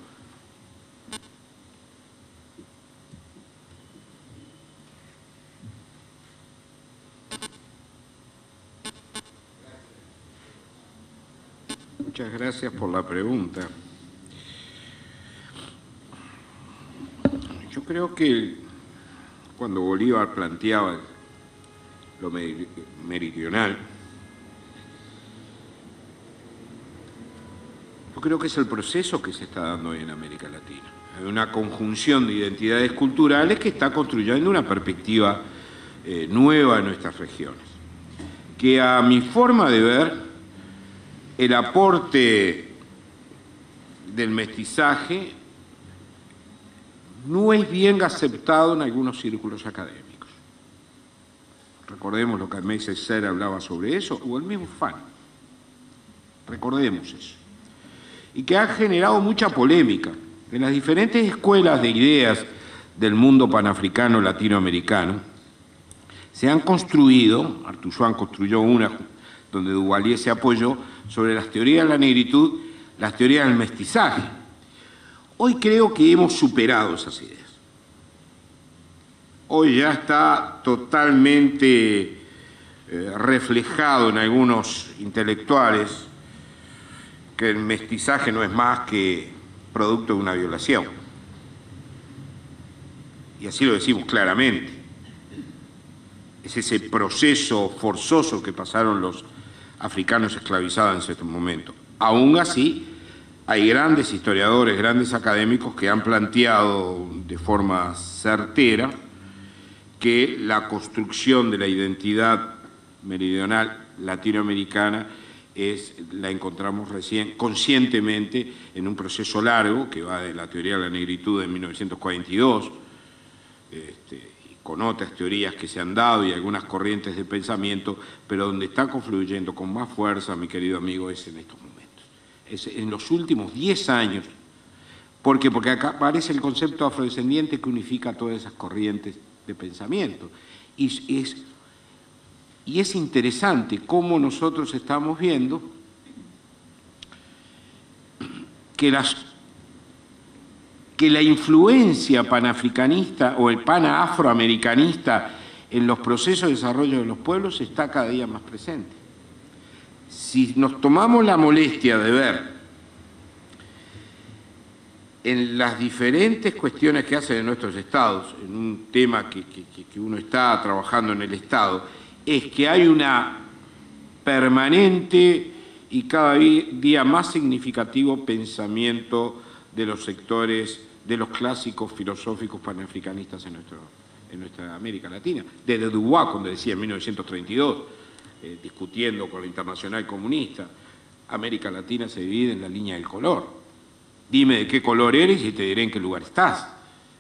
Muchas gracias por la pregunta. Yo creo que cuando Bolívar planteaba lo meridional, yo creo que es el proceso que se está dando hoy en América Latina. Hay una conjunción de identidades culturales que está construyendo una perspectiva eh, nueva en nuestras regiones, que a mi forma de ver el aporte del mestizaje no es bien aceptado en algunos círculos académicos. Recordemos lo que Aimé Ser hablaba sobre eso, o el mismo Fan. Recordemos eso. Y que ha generado mucha polémica en las diferentes escuelas de ideas del mundo panafricano latinoamericano. Se han construido, Artuzán construyó una donde Duvalier se apoyó, sobre las teorías de la negritud, las teorías del mestizaje. Hoy creo que hemos superado esas ideas. Hoy ya está totalmente eh, reflejado en algunos intelectuales que el mestizaje no es más que producto de una violación. Y así lo decimos claramente. Es ese proceso forzoso que pasaron los africanos esclavizados en estos momentos. Aún así, hay grandes historiadores, grandes académicos que han planteado de forma certera que la construcción de la identidad meridional latinoamericana es, la encontramos recién conscientemente en un proceso largo que va de la teoría de la negritud en 1942, este, con otras teorías que se han dado y algunas corrientes de pensamiento, pero donde está confluyendo con más fuerza, mi querido amigo, es en estos momentos. En los últimos 10 años, porque Porque acá aparece el concepto afrodescendiente que unifica todas esas corrientes de pensamiento. Y es, interesante cómo nosotros estamos viendo que la influencia panafricanista o el panafroamericanista en los procesos de desarrollo de los pueblos está cada día más presente. Si nos tomamos la molestia de ver en las diferentes cuestiones que hacen en nuestros estados, en un tema que, uno está trabajando en el Estado, es que hay una permanente y cada día más significativo pensamiento de los sectores, de los clásicos filosóficos panafricanistas en, nuestro, en nuestra América Latina. Desde Dubois, cuando decía en 1932, eh, discutiendo con la Internacional Comunista, América Latina se divide en la línea del color dime de qué color eres y te diré en qué lugar estás.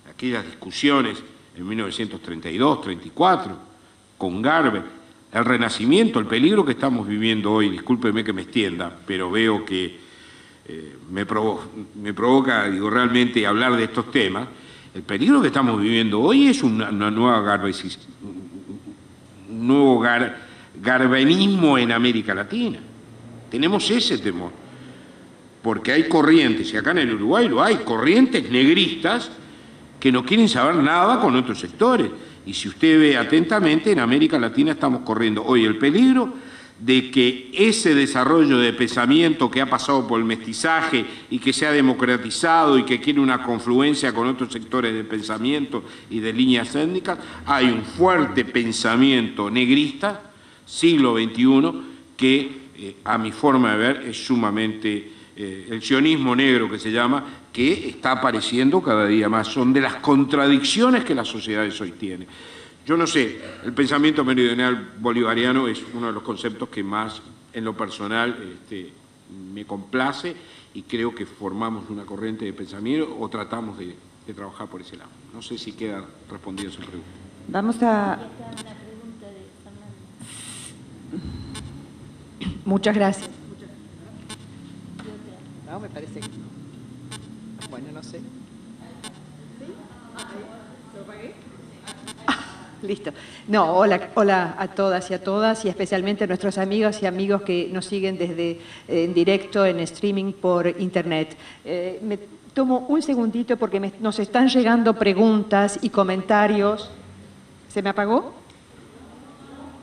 Aquellas discusiones en 1932, 34, con Garber, el renacimiento, el peligro que estamos viviendo hoy, discúlpeme que me extienda, pero veo que eh, me, provoca, digo, realmente hablar de estos temas, el peligro que estamos viviendo hoy es una, nueva un nuevo garbenismo en América Latina. Tenemos ese temor porque hay corrientes, y acá en el Uruguay lo hay, corrientes negristas que no quieren saber nada con otros sectores. Y si usted ve atentamente, en América Latina estamos corriendo hoy el peligro de que ese desarrollo de pensamiento que ha pasado por el mestizaje y que se ha democratizado y que quiere una confluencia con otros sectores de pensamiento y de líneas étnicas, hay un fuerte pensamiento negrista, siglo XXI, que eh, a mi forma de ver es sumamente eh, el sionismo negro que se llama, que está apareciendo cada día más. Son de las contradicciones que las sociedades hoy tienen. Yo no sé, el pensamiento meridional bolivariano es uno de los conceptos que más en lo personal este, me complace y creo que formamos una corriente de pensamiento o tratamos de, de trabajar por ese lado. No sé si queda respondida su pregunta. Vamos a... Muchas gracias. No, me parece que Bueno, no sé. Ah, listo. No, hola, hola a todas y a todas y especialmente a nuestros amigos y amigos que nos siguen desde eh, en directo, en streaming por internet. Eh, me tomo un segundito porque nos están llegando preguntas y comentarios. ¿Se me apagó?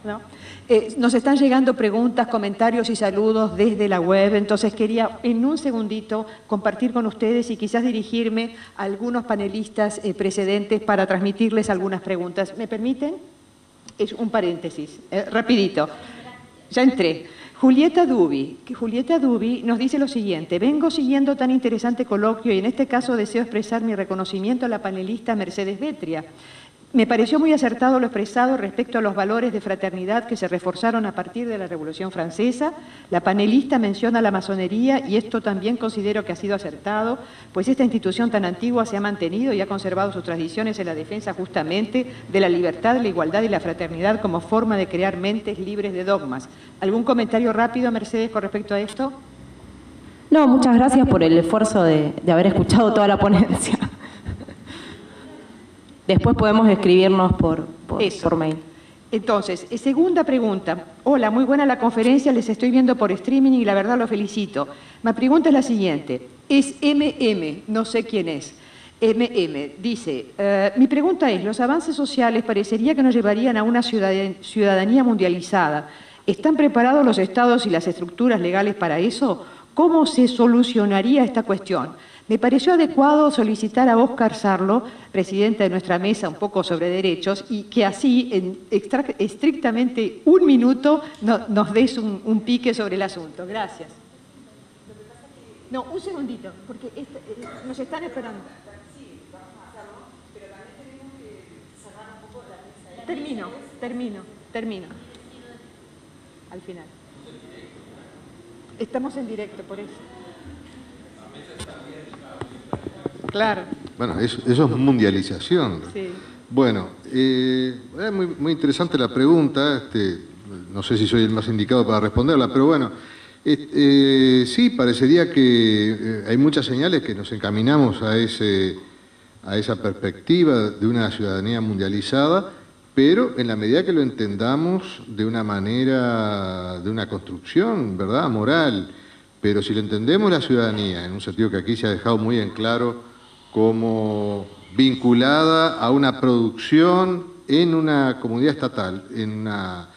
¿No? Eh, nos están llegando preguntas, comentarios y saludos desde la web, entonces quería en un segundito compartir con ustedes y quizás dirigirme a algunos panelistas eh, precedentes para transmitirles algunas preguntas. ¿Me permiten? Es un paréntesis, eh, rapidito. Ya entré. Julieta Dubi, Julieta Dubi nos dice lo siguiente, vengo siguiendo tan interesante coloquio y en este caso deseo expresar mi reconocimiento a la panelista Mercedes Betria me pareció muy acertado lo expresado respecto a los valores de fraternidad que se reforzaron a partir de la Revolución Francesa. La panelista menciona la masonería y esto también considero que ha sido acertado, pues esta institución tan antigua se ha mantenido y ha conservado sus tradiciones en la defensa justamente de la libertad, la igualdad y la fraternidad como forma de crear mentes libres de dogmas. ¿Algún comentario rápido, Mercedes, con respecto a esto? No, muchas gracias por el esfuerzo de, de haber escuchado toda la ponencia. Después podemos escribirnos por, por, mail. Entonces, eh, segunda pregunta. Hola, muy buena la conferencia, les estoy viendo por streaming y la verdad lo felicito. Mi pregunta es la siguiente. Es MM, no sé quién es. MM dice, eh, mi pregunta es, los avances sociales parecería que nos llevarían a una ciudadanía mundializada. ¿Están preparados los estados y las estructuras legales para eso? ¿Cómo se solucionaría esta cuestión? Me pareció adecuado solicitar a Óscar Sarlo, presidente de nuestra mesa un poco sobre derechos, y que así, en estrictamente un minuto, nos des un, pique sobre el asunto. Gracias. No, un segundito, porque eh, nos están esperando. Termino, termino, termino. Al final. Estamos en directo, por eso. Claro. Bueno, eso, es mundialización. Sí. Bueno, eh, es muy, interesante la pregunta. Este, no sé si soy el más indicado para responderla, pero bueno, eh, sí, parecería que eh, hay muchas señales que nos encaminamos a, ese, a esa perspectiva de una ciudadanía mundializada pero en la medida que lo entendamos de una manera, de una construcción, ¿verdad?, moral, pero si lo entendemos la ciudadanía, en un sentido que aquí se ha dejado muy en claro, como vinculada a una producción en una comunidad estatal, en una,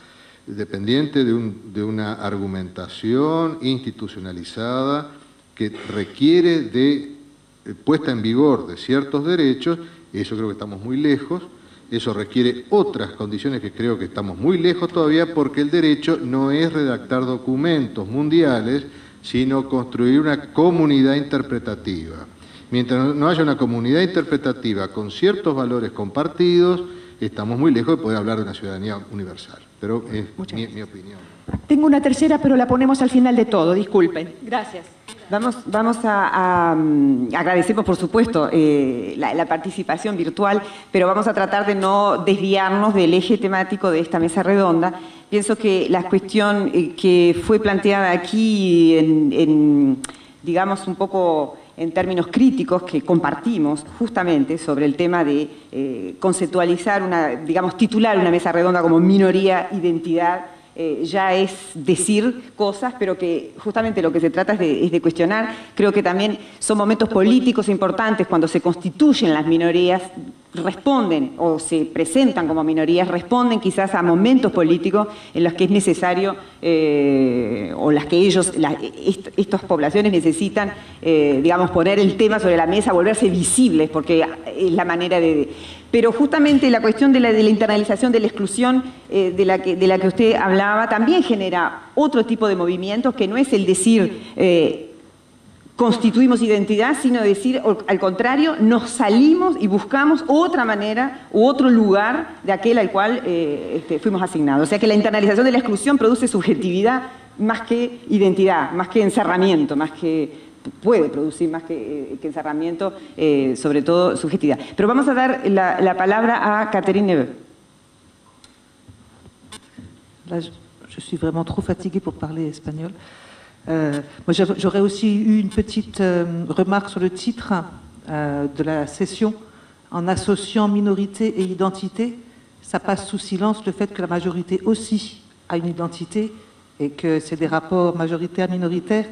dependiente de, de una argumentación institucionalizada que requiere de eh, puesta en vigor de ciertos derechos, eso creo que estamos muy lejos, eso requiere otras condiciones que creo que estamos muy lejos todavía porque el derecho no es redactar documentos mundiales, sino construir una comunidad interpretativa. Mientras no haya una comunidad interpretativa con ciertos valores compartidos, estamos muy lejos de poder hablar de una ciudadanía universal. Pero es mi, opinión. Tengo una tercera, pero la ponemos al final de todo, disculpen. Gracias. Vamos, vamos a, mm, agradecemos por supuesto eh, la, participación virtual, pero vamos a tratar de no desviarnos del eje temático de esta mesa redonda. Pienso que la cuestión eh, que fue planteada aquí en, digamos, un poco en términos críticos que compartimos justamente sobre el tema de eh, conceptualizar una, digamos, titular una mesa redonda como minoría, identidad, eh, ya es decir cosas, pero que justamente lo que se trata es de, cuestionar. Creo que también son momentos políticos importantes cuando se constituyen las minorías, responden o se presentan como minorías, responden quizás a momentos políticos en los que es necesario eh, o las que ellos, estas poblaciones necesitan, eh, digamos, poner el tema sobre la mesa, volverse visibles, porque es la manera de pero justamente la cuestión de la, internalización de la exclusión eh, de, la que, usted hablaba también genera otro tipo de movimientos que no es el decir constituimos identidad, sino decir al contrario, nos salimos y buscamos otra manera u otro lugar de aquel al cual eh, este, fuimos asignados. O sea que la internalización de la exclusión produce subjetividad más que identidad, más que encerramiento, más que puede producir más que, eh, encerramiento, eh, sobre todo subjetividad. Pero vamos a dar la, palabra a Catherine Neveu. Je suis vraiment trop fatiguée pour parler espagnol. Euh, moi, j'aurais aussi eu une petite euh, remarque sur le titre euh, de la session. En associant minorité et identité, ça passe sous silence le fait que la majorité aussi a une identité et que c'est des rapports majoritaires-minoritaires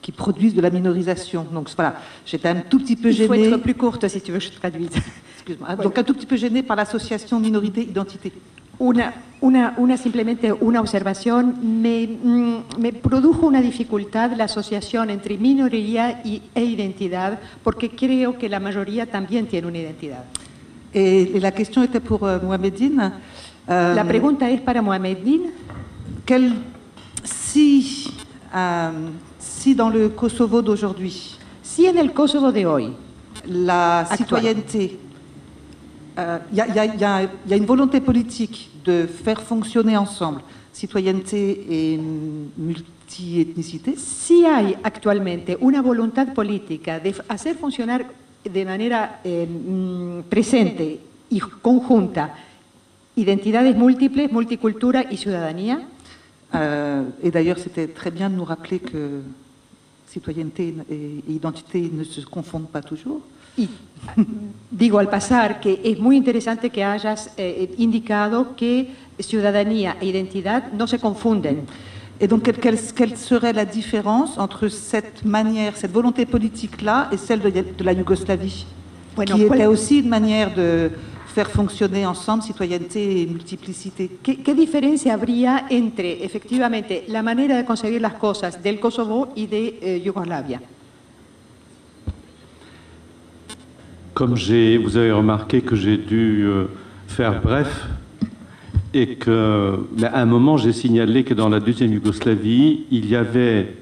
qui produisent de la minorisation. Donc voilà, j'étais un tout petit peu gênée. Il faut être plus courte si tu veux que je traduise. Excuse-moi. Donc un tout petit peu gênée par l'association minorité-identité. Una, una, una, simplemente una observación, me, mm, me produjo una dificultad la asociación entre minoría y, e identidad, porque creo que la mayoría también tiene una identidad. Et, et la question était pour uh, Mohamedine. Euh, la pregunta es para Mohamedine. Quel, si euh, si dans le Kosovo d'aujourd'hui, si en el Kosovo de hoy, la citoyenneté, il euh, y, a une volonté politique de faire fonctionner ensemble citoyenneté et multiethnicité. Si hay actualmente una voluntad política de hacer funcionar de manera eh, mm, presente y conjunta identidades múltiples, multicultura y ciudadanía. Euh, et d'ailleurs, c'était très bien de nous rappeler que citoyenneté e identité no se confundem pas toujours. Y digo al pasar que es muy interesante que hayas eh, indicado que ciudadanía e identidad no se confunden. Et donc, quelle, serait la différence entre cette manière, cette volonté politique-là et celle de, de la Yougoslavie Bueno, Qui ¿cuál- était aussi une manière de faire fonctionner ensemble citoyenneté et multiplicité? ¿Qué, qué diferencia habría entre efectivamente la manera de concebir las cosas del Kosovo y de eh, Yugoslavia? Comme vous avez remarqué que j'ai dû euh, faire bref et que, à un moment, j'ai signalé que dans la deuxième Yougoslavie, il y avait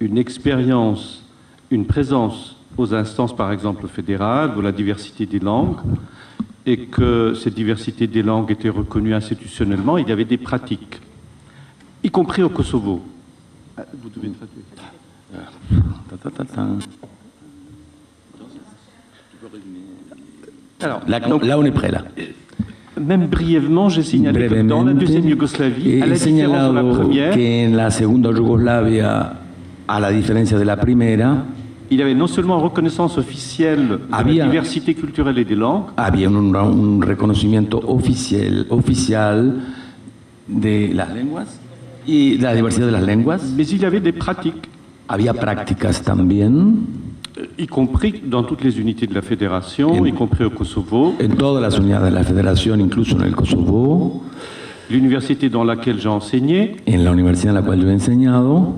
une expérience, une présence aux instances, par exemple fédérales, de la diversité des langues, et que cette diversité des langues était reconnue institutionnellement. Il y avait des pratiques, y compris au Kosovo. Vous devez traduire. Alors, Là, là, on est prêt, là. Même brièvement, j'ai signalé que dans la deuxième Yougoslavie, à la différence de la première, que en la segunda Yugoslavia, a la diferencia de la primera, il y avait non seulement une reconnaissance officielle de Había- la diversité culturelle et des langues, había un, un reconocimiento oficial, oficial de las lenguas y la diversidad de las lenguas. mais il y avait des pratiques, Había prácticas también, y compris dans toutes les unités de la fédération, En- y compris au Kosovo. en todas las unidades de la federación, incluso en el Kosovo, L'université dans laquelle j'ai enseigné en la universidad en la cual yo he enseñado,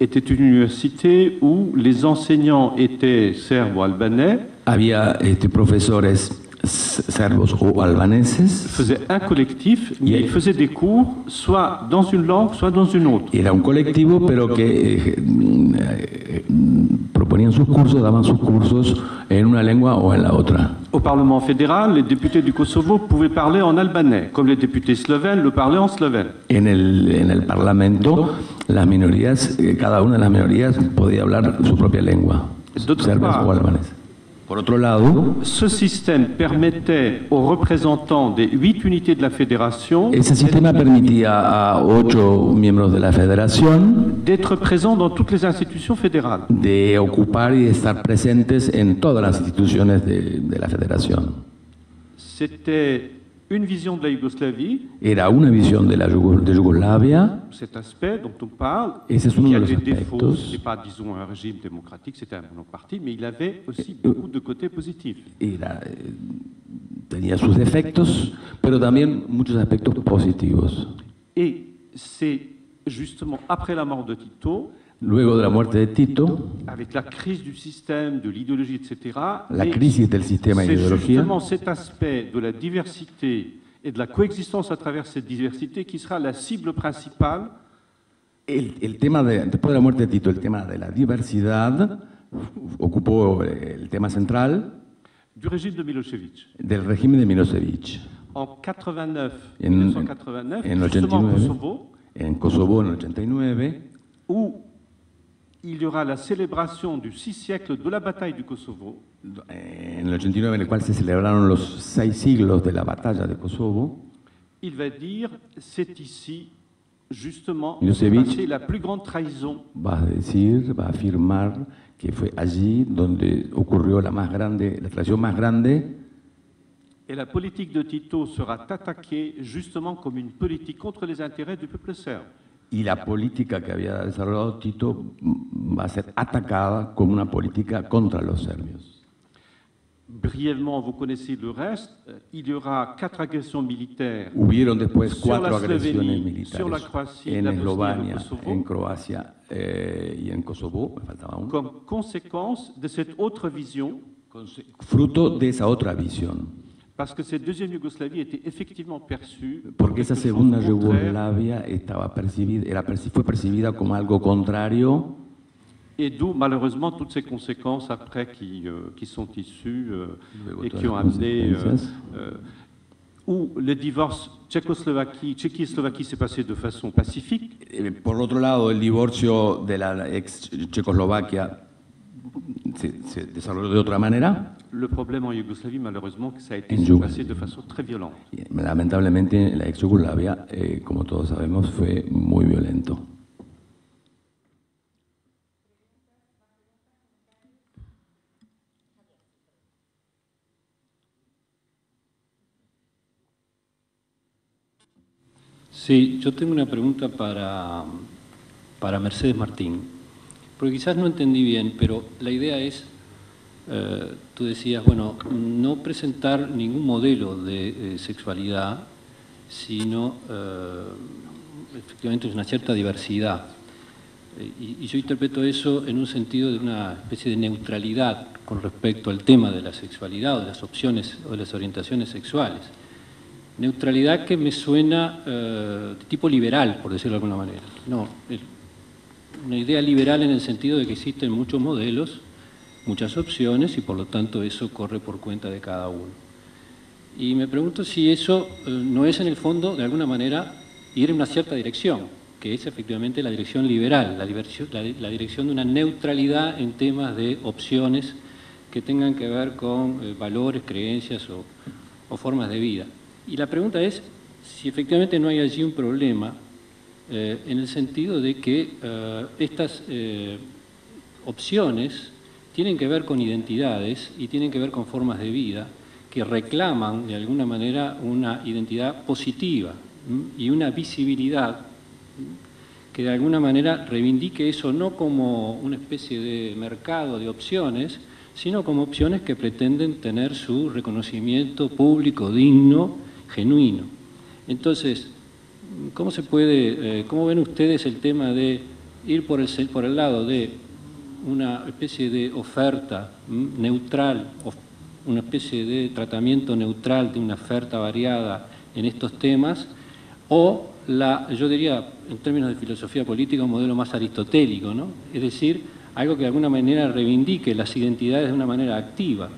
était une université où les enseignants étaient serbo-albanais, había este, profesores serbos o albaneses. faisaient un collectif, mais Y- ils faisaient des cours soit dans une langue, soit dans une autre. Era un colectivo, pero que eh, mm, eh, proponían sus cursos, daban sus cursos en una lengua o en la otra. Au Parlement fédéral, les députés du Kosovo pouvaient parler en albanais, comme les députés slovènes le parlaient en slovène. En el, en el Parlamento, las minorías, eh, cada una de las minorías podía hablar su propia lengua, part, o albaneses. Por otro lado, Ce système permettait aux représentants des huit unités de la fédération ese sistema permitía a ocho miembros de la federación d'être présents dans toutes les institutions fédérales. de ocupar y estar presentes en todas las instituciones de, de la federación. C'était une vision de la Yougoslavie, Era una visión de la Yugo- de Yugoslavia, cet aspect dont on parle, uno qui de a des défauts, aspectos. ce n'est pas, disons, un régime démocratique, c'était un monoparti, mais il avait aussi beaucoup de côtés positifs. era, eh, tenía sus defectos, pero también muchos aspectos positivos. Et c'est justement après la mort de Tito, Luego de la muerte de Tito, la crisis del sistema de ideología, aspect de la diversité et de la coexistence à travers cette diversité qui sera la cible principale el, el tema de, después de la muerte de Tito, el tema de la diversidad ocupó eh, el tema central du régime de Milosevic. del régimen de Milosevic. En 89, En, 1989, en 89, Kosovo, en Kosovo en 89, où il y aura la célébration du six siècles de la bataille du Kosovo, en el 89 en el cual se celebraron los seis siglos de la batalla de Kosovo, il va dire c'est ici justement passé la plus grande trahison. va decir, va afirmar que fue allí donde ocurrió la más grande, la traición más grande, et la politique de Tito sera attaquée justement comme une politique contre les intérêts du peuple serbe. Y la política que había desarrollado Tito va a ser atacada como una política contra los serbios. Brièvement, vous connaissez le reste, euh, il y aura quatre agressions militaires Hubieron después cuatro agresiones Eslovenia, sur la militares Croacia, en Eslovenia, en Croacia eh, y en Kosovo, me faltaba uno, comme conséquence de cette autre vision, fruto de esa otra visión. Parce que cette deuxième Yougoslavie était effectivement perçue Porque esa segunda Yugoslavia estaba percibida, era, fue percibida como algo contrario. Et d'où malheureusement toutes ces conséquences après qui, euh, qui sont issues euh, et qui ont amené euh, euh, où le divorce Tchécoslovaquie, Tchéquie-Slovaquie s'est passé de façon pacifique, Eh, Por otro lado, el divorcio de la ex Checoslovaquia se, se desarrolló de otra manera. le problème en Yougoslavie malheureusement que ça a été passé de façon très violente. Lamentablemente, la ex Yugoslavia, eh, como todos sabemos, fue muy violento. Sí, yo tengo una pregunta para, para Mercedes Martín, porque quizás no entendí bien, pero la idea es, eh, tú decías, bueno, no presentar ningún modelo de eh, sexualidad, sino eh, efectivamente una cierta diversidad. Y, yo interpreto eso en un sentido de una especie de neutralidad con respecto al tema de la sexualidad o de las opciones o de las orientaciones sexuales. Neutralidad que me suena de tipo liberal, por decirlo de alguna manera. No, una idea liberal en el sentido de que existen muchos modelos, muchas opciones y por lo tanto eso corre por cuenta de cada uno. Y me pregunto si eso eh, no es en el fondo, de alguna manera, ir en una cierta dirección, que es efectivamente la dirección liberal, la, la, dirección de una neutralidad en temas de opciones que tengan que ver con eh, valores, creencias o, o formas de vida. Y la pregunta es si efectivamente no hay allí un problema eh, en el sentido de que eh, estas eh, opciones tienen que ver con identidades y tienen que ver con formas de vida que reclaman de alguna manera una identidad positiva y una visibilidad que de alguna manera reivindique eso no como una especie de mercado de opciones, sino como opciones que pretenden tener su reconocimiento público digno genuino. Entonces, ¿cómo se puede, eh, cómo ven ustedes el tema de ir por el, por el lado de una especie de oferta neutral, una especie de tratamiento neutral de una oferta variada en estos temas, o la, yo diría, en términos de filosofía política, un modelo más aristotélico, ¿no? Es decir, algo que de alguna manera reivindique las identidades de una manera activa,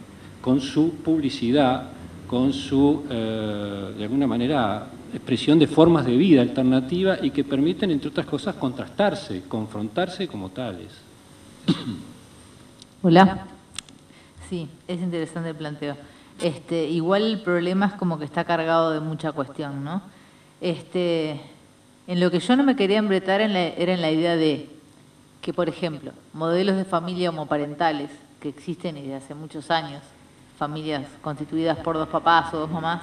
con su publicidad, con su, eh, de alguna manera, expresión de formas de vida alternativa y que permiten, entre otras cosas, contrastarse, confrontarse como tales. Hola. Sí, es interesante el planteo. Este, igual el problema es como que está cargado de mucha cuestión, ¿no? Este, en lo que yo no me quería embretar era en la idea de que, por ejemplo, modelos de familia homoparentales que existen desde hace muchos años, familias constituidas por dos papás o dos mamás,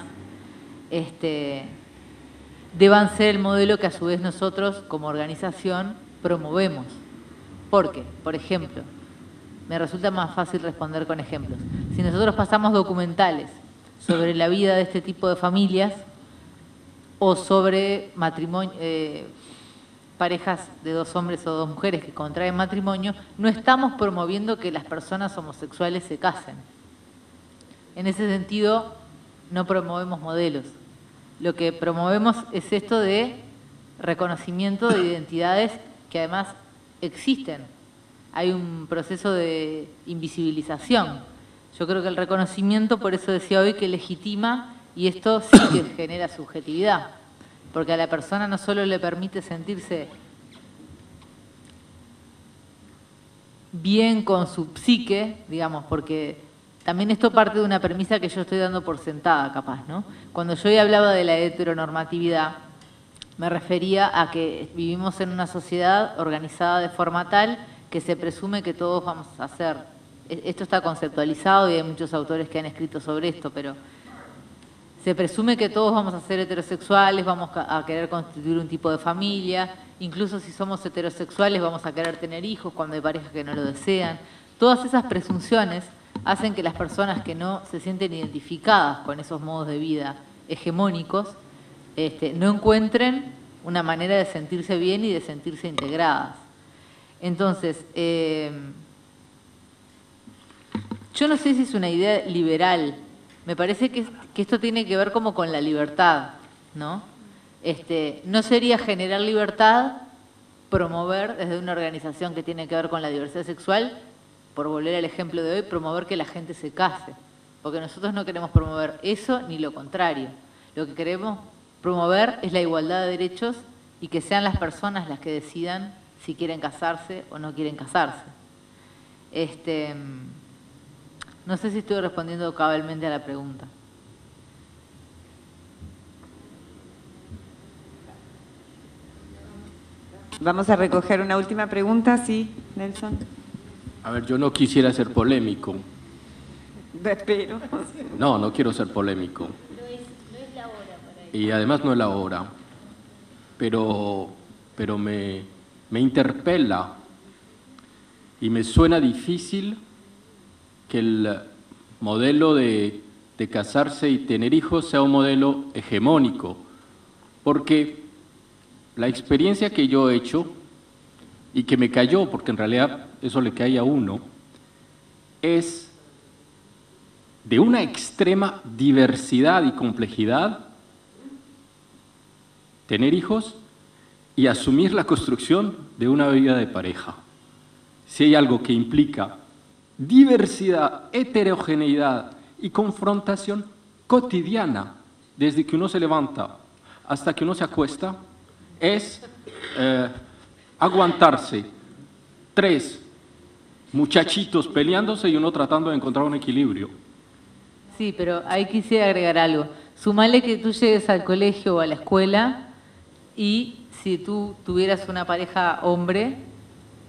este, deban ser el modelo que a su vez nosotros como organización promovemos. Porque, por ejemplo, me resulta más fácil responder con ejemplos. Si nosotros pasamos documentales sobre la vida de este tipo de familias o sobre matrimonio, eh, parejas de dos hombres o dos mujeres que contraen matrimonio, no estamos promoviendo que las personas homosexuales se casen en ese sentido, no promovemos modelos. Lo que promovemos es esto de reconocimiento de identidades que además existen. Hay un proceso de invisibilización. Yo creo que el reconocimiento, por eso decía hoy, que legitima y esto sí que genera subjetividad. Porque a la persona no solo le permite sentirse bien con su psique, digamos, porque también esto parte de una premisa que yo estoy dando por sentada, capaz, ¿no? Cuando yo hablaba de la heteronormatividad, me refería a que vivimos en una sociedad organizada de forma tal que se presume que todos vamos a ser, e-, esto está conceptualizado y hay muchos autores que han escrito sobre esto, pero se presume que todos vamos a ser heterosexuales, vamos a querer constituir un tipo de familia, incluso si somos heterosexuales vamos a querer tener hijos cuando hay parejas que no lo desean. Todas esas presunciones hacen que las personas que no se sienten identificadas con esos modos de vida hegemónicos este, no encuentren una manera de sentirse bien y de sentirse integradas. Entonces, eh, yo no sé si es una idea liberal, me parece que, esto tiene que ver como con la libertad, ¿no? Este, no sería generar libertad promover desde una organización que tiene que ver con la diversidad sexual por volver al ejemplo de hoy, promover que la gente se case. Porque nosotros no queremos promover eso ni lo contrario. Lo que queremos promover es la igualdad de derechos y que sean las personas las que decidan si quieren casarse o no quieren casarse. Este, no sé si estoy respondiendo cabalmente a la pregunta. Vamos a recoger una última pregunta, sí, Nelson. A ver, yo no quisiera ser polémico. Pero. No, no quiero ser polémico. Y además no es la hora. pero, pero me, me interpela y me suena difícil que el modelo de, de casarse y tener hijos sea un modelo hegemónico, porque la experiencia que yo he hecho y que me cayó, porque en realidad eso le cae a uno, es de una extrema diversidad y complejidad tener hijos y asumir la construcción de una vida de pareja. Si hay algo que implica diversidad, heterogeneidad y confrontación cotidiana, desde que uno se levanta hasta que uno se acuesta, es eh, aguantarse tres muchachitos peleándose y uno tratando de encontrar un equilibrio. Sí, pero ahí quisiera agregar algo. Sumale que tú llegues al colegio o a la escuela y si tú tuvieras una pareja hombre,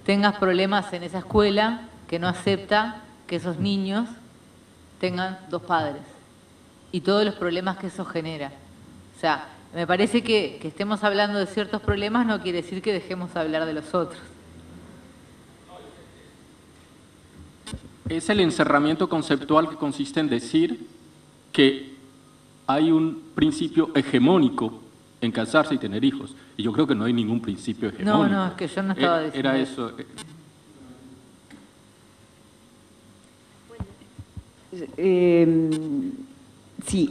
tengas problemas en esa escuela que no acepta que esos niños tengan dos padres y todos los problemas que eso genera. O sea, me parece que, que estemos hablando de ciertos problemas no quiere decir que dejemos de hablar de los otros. Es el encerramiento conceptual que consiste en decir que hay un principio hegemónico en casarse y tener hijos. Y yo creo que no hay ningún principio hegemónico. No, no, es que yo no estaba Eh, diciendo Era eso. eso. eh, Eh, sí.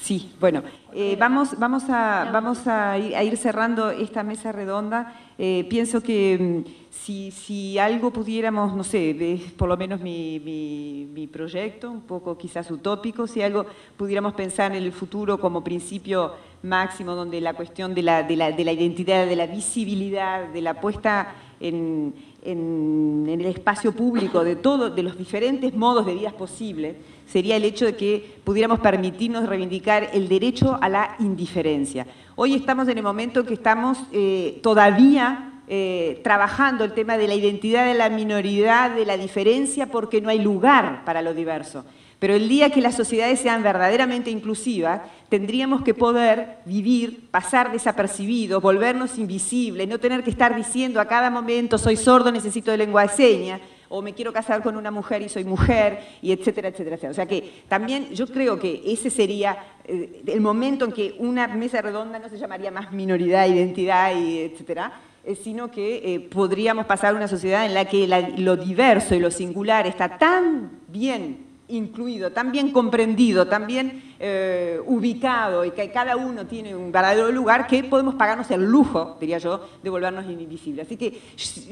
Sí, bueno, eh, vamos, vamos, a, vamos a, ir, cerrando esta mesa redonda. Eh, pienso que mm, si, si algo pudiéramos, no sé, es por lo menos mi, mi- mi proyecto, un poco quizás utópico, si algo pudiéramos pensar en el futuro como principio máximo, donde la cuestión de la, de la, de la identidad, de la visibilidad, de la puesta en, en- el espacio público de todo, de los diferentes modos de vidas posibles, sería el hecho de que pudiéramos permitirnos reivindicar el derecho a la indiferencia. Hoy estamos en el momento en que estamos eh, todavía eh, trabajando el tema de la identidad de la minoridad, de la diferencia, porque no hay lugar para lo diverso. Pero el día que las sociedades sean verdaderamente inclusivas, tendríamos que poder vivir, pasar desapercibidos, volvernos invisibles, no tener que estar diciendo a cada momento soy sordo, necesito de lengua de señas, o me quiero casar con una mujer y soy mujer, y etcétera, etcétera, etcétera. O sea que también yo creo que ese sería eh, el momento en que una mesa redonda no se llamaría más minoridad, identidad, etcétera, eh, sino que eh, podríamos pasar a una sociedad en la que lo diverso y lo singular está tan bien incluido, tan bien comprendido, tan bien eh, ubicado y que cada uno tiene un verdadero lugar que podemos pagarnos el lujo, diría yo, de volvernos invisibles. Así que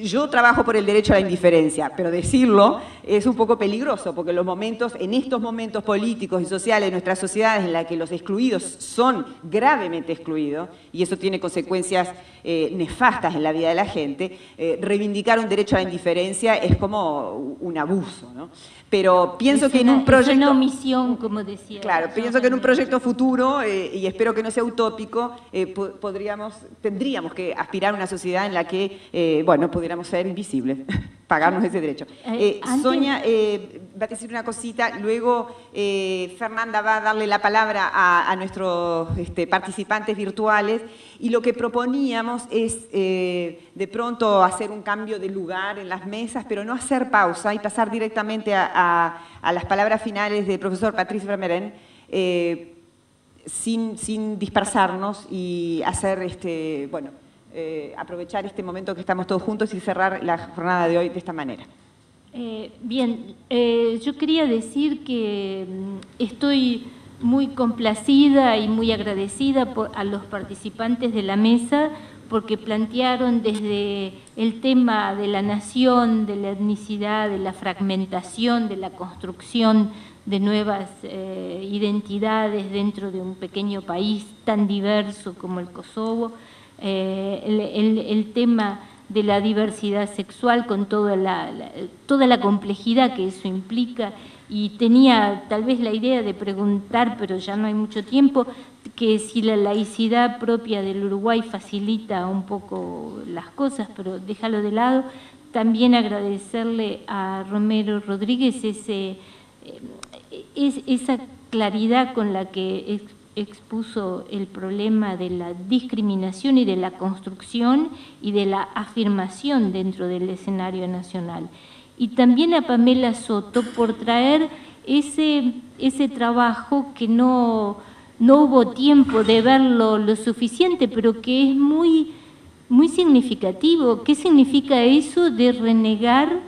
yo trabajo por el derecho a la indiferencia, pero decirlo es un poco peligroso porque los momentos, en estos momentos políticos y sociales de nuestras sociedades en las que los excluidos son gravemente excluidos, y eso tiene consecuencias eh, nefastas en la vida de la gente, eh, reivindicar un derecho a la indiferencia es como un abuso, ¿no? Pero pienso Es que en una- un proyecto... Es una omisión, como decía. Claro, pienso que en un proyecto futuro, eh, y espero que no sea utópico, eh, po- podríamos, tendríamos que aspirar a una sociedad en la que, eh, bueno, pudiéramos ser invisibles, pagarnos ese derecho. Eh, Eh, Sonia va a decir una cosita, luego Fernanda va a darle la palabra a, a nuestros este, participantes virtuales, y lo que proponíamos es de pronto hacer un cambio de lugar en las mesas, pero no hacer pausa y pasar directamente a, a- a las palabras finales del profesor Patrice Vermeren, eh, sin, sin dispersarnos y hacer, este, bueno, eh, aprovechar este momento que estamos todos juntos y cerrar la jornada de hoy de esta manera. Eh, bien, yo quería decir que mm, estoy muy complacida y muy agradecida a los participantes de la mesa porque plantearon desde el tema de la nación, de la etnicidad, de la fragmentación, de la construcción de nuevas eh, identidades dentro de un pequeño país tan diverso como el Kosovo, eh, el, tema de la diversidad sexual con toda la, la- toda la complejidad que eso implica y tenía tal vez la idea de preguntar, pero ya no hay mucho tiempo, que si la laicidad propia del Uruguay facilita un poco las cosas, pero déjalo de lado. También agradecerle a Romero Rodríguez ese, es- esa claridad con la que ex- expuso el problema de la discriminación y de la construcción y de la afirmación dentro del escenario nacional. Y también a Pamela Soto por traer ese, ese trabajo que no, no hubo tiempo de verlo lo suficiente, pero que es muy, muy significativo. ¿Qué significa eso de renegar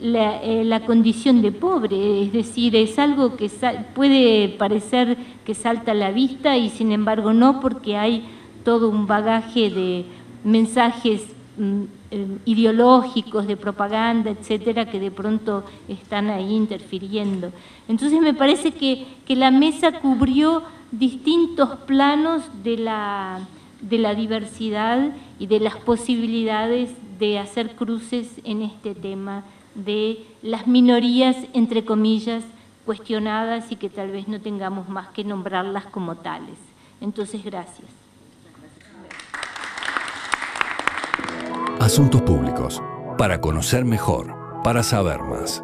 la, eh, la, condición de pobre? Es decir, es algo que puede parecer que salta a la vista y sin embargo no, porque hay todo un bagaje de mensajes mm, eh, ideológicos, de propaganda, etcétera, que de pronto están ahí interfiriendo. Entonces me parece que, que la mesa cubrió distintos planos de la, de la diversidad y de las posibilidades de hacer cruces en este tema de las minorías, entre comillas, cuestionadas y que tal vez no tengamos más que nombrarlas como tales. Entonces, gracias. Asuntos públicos, para conocer mejor, para saber más.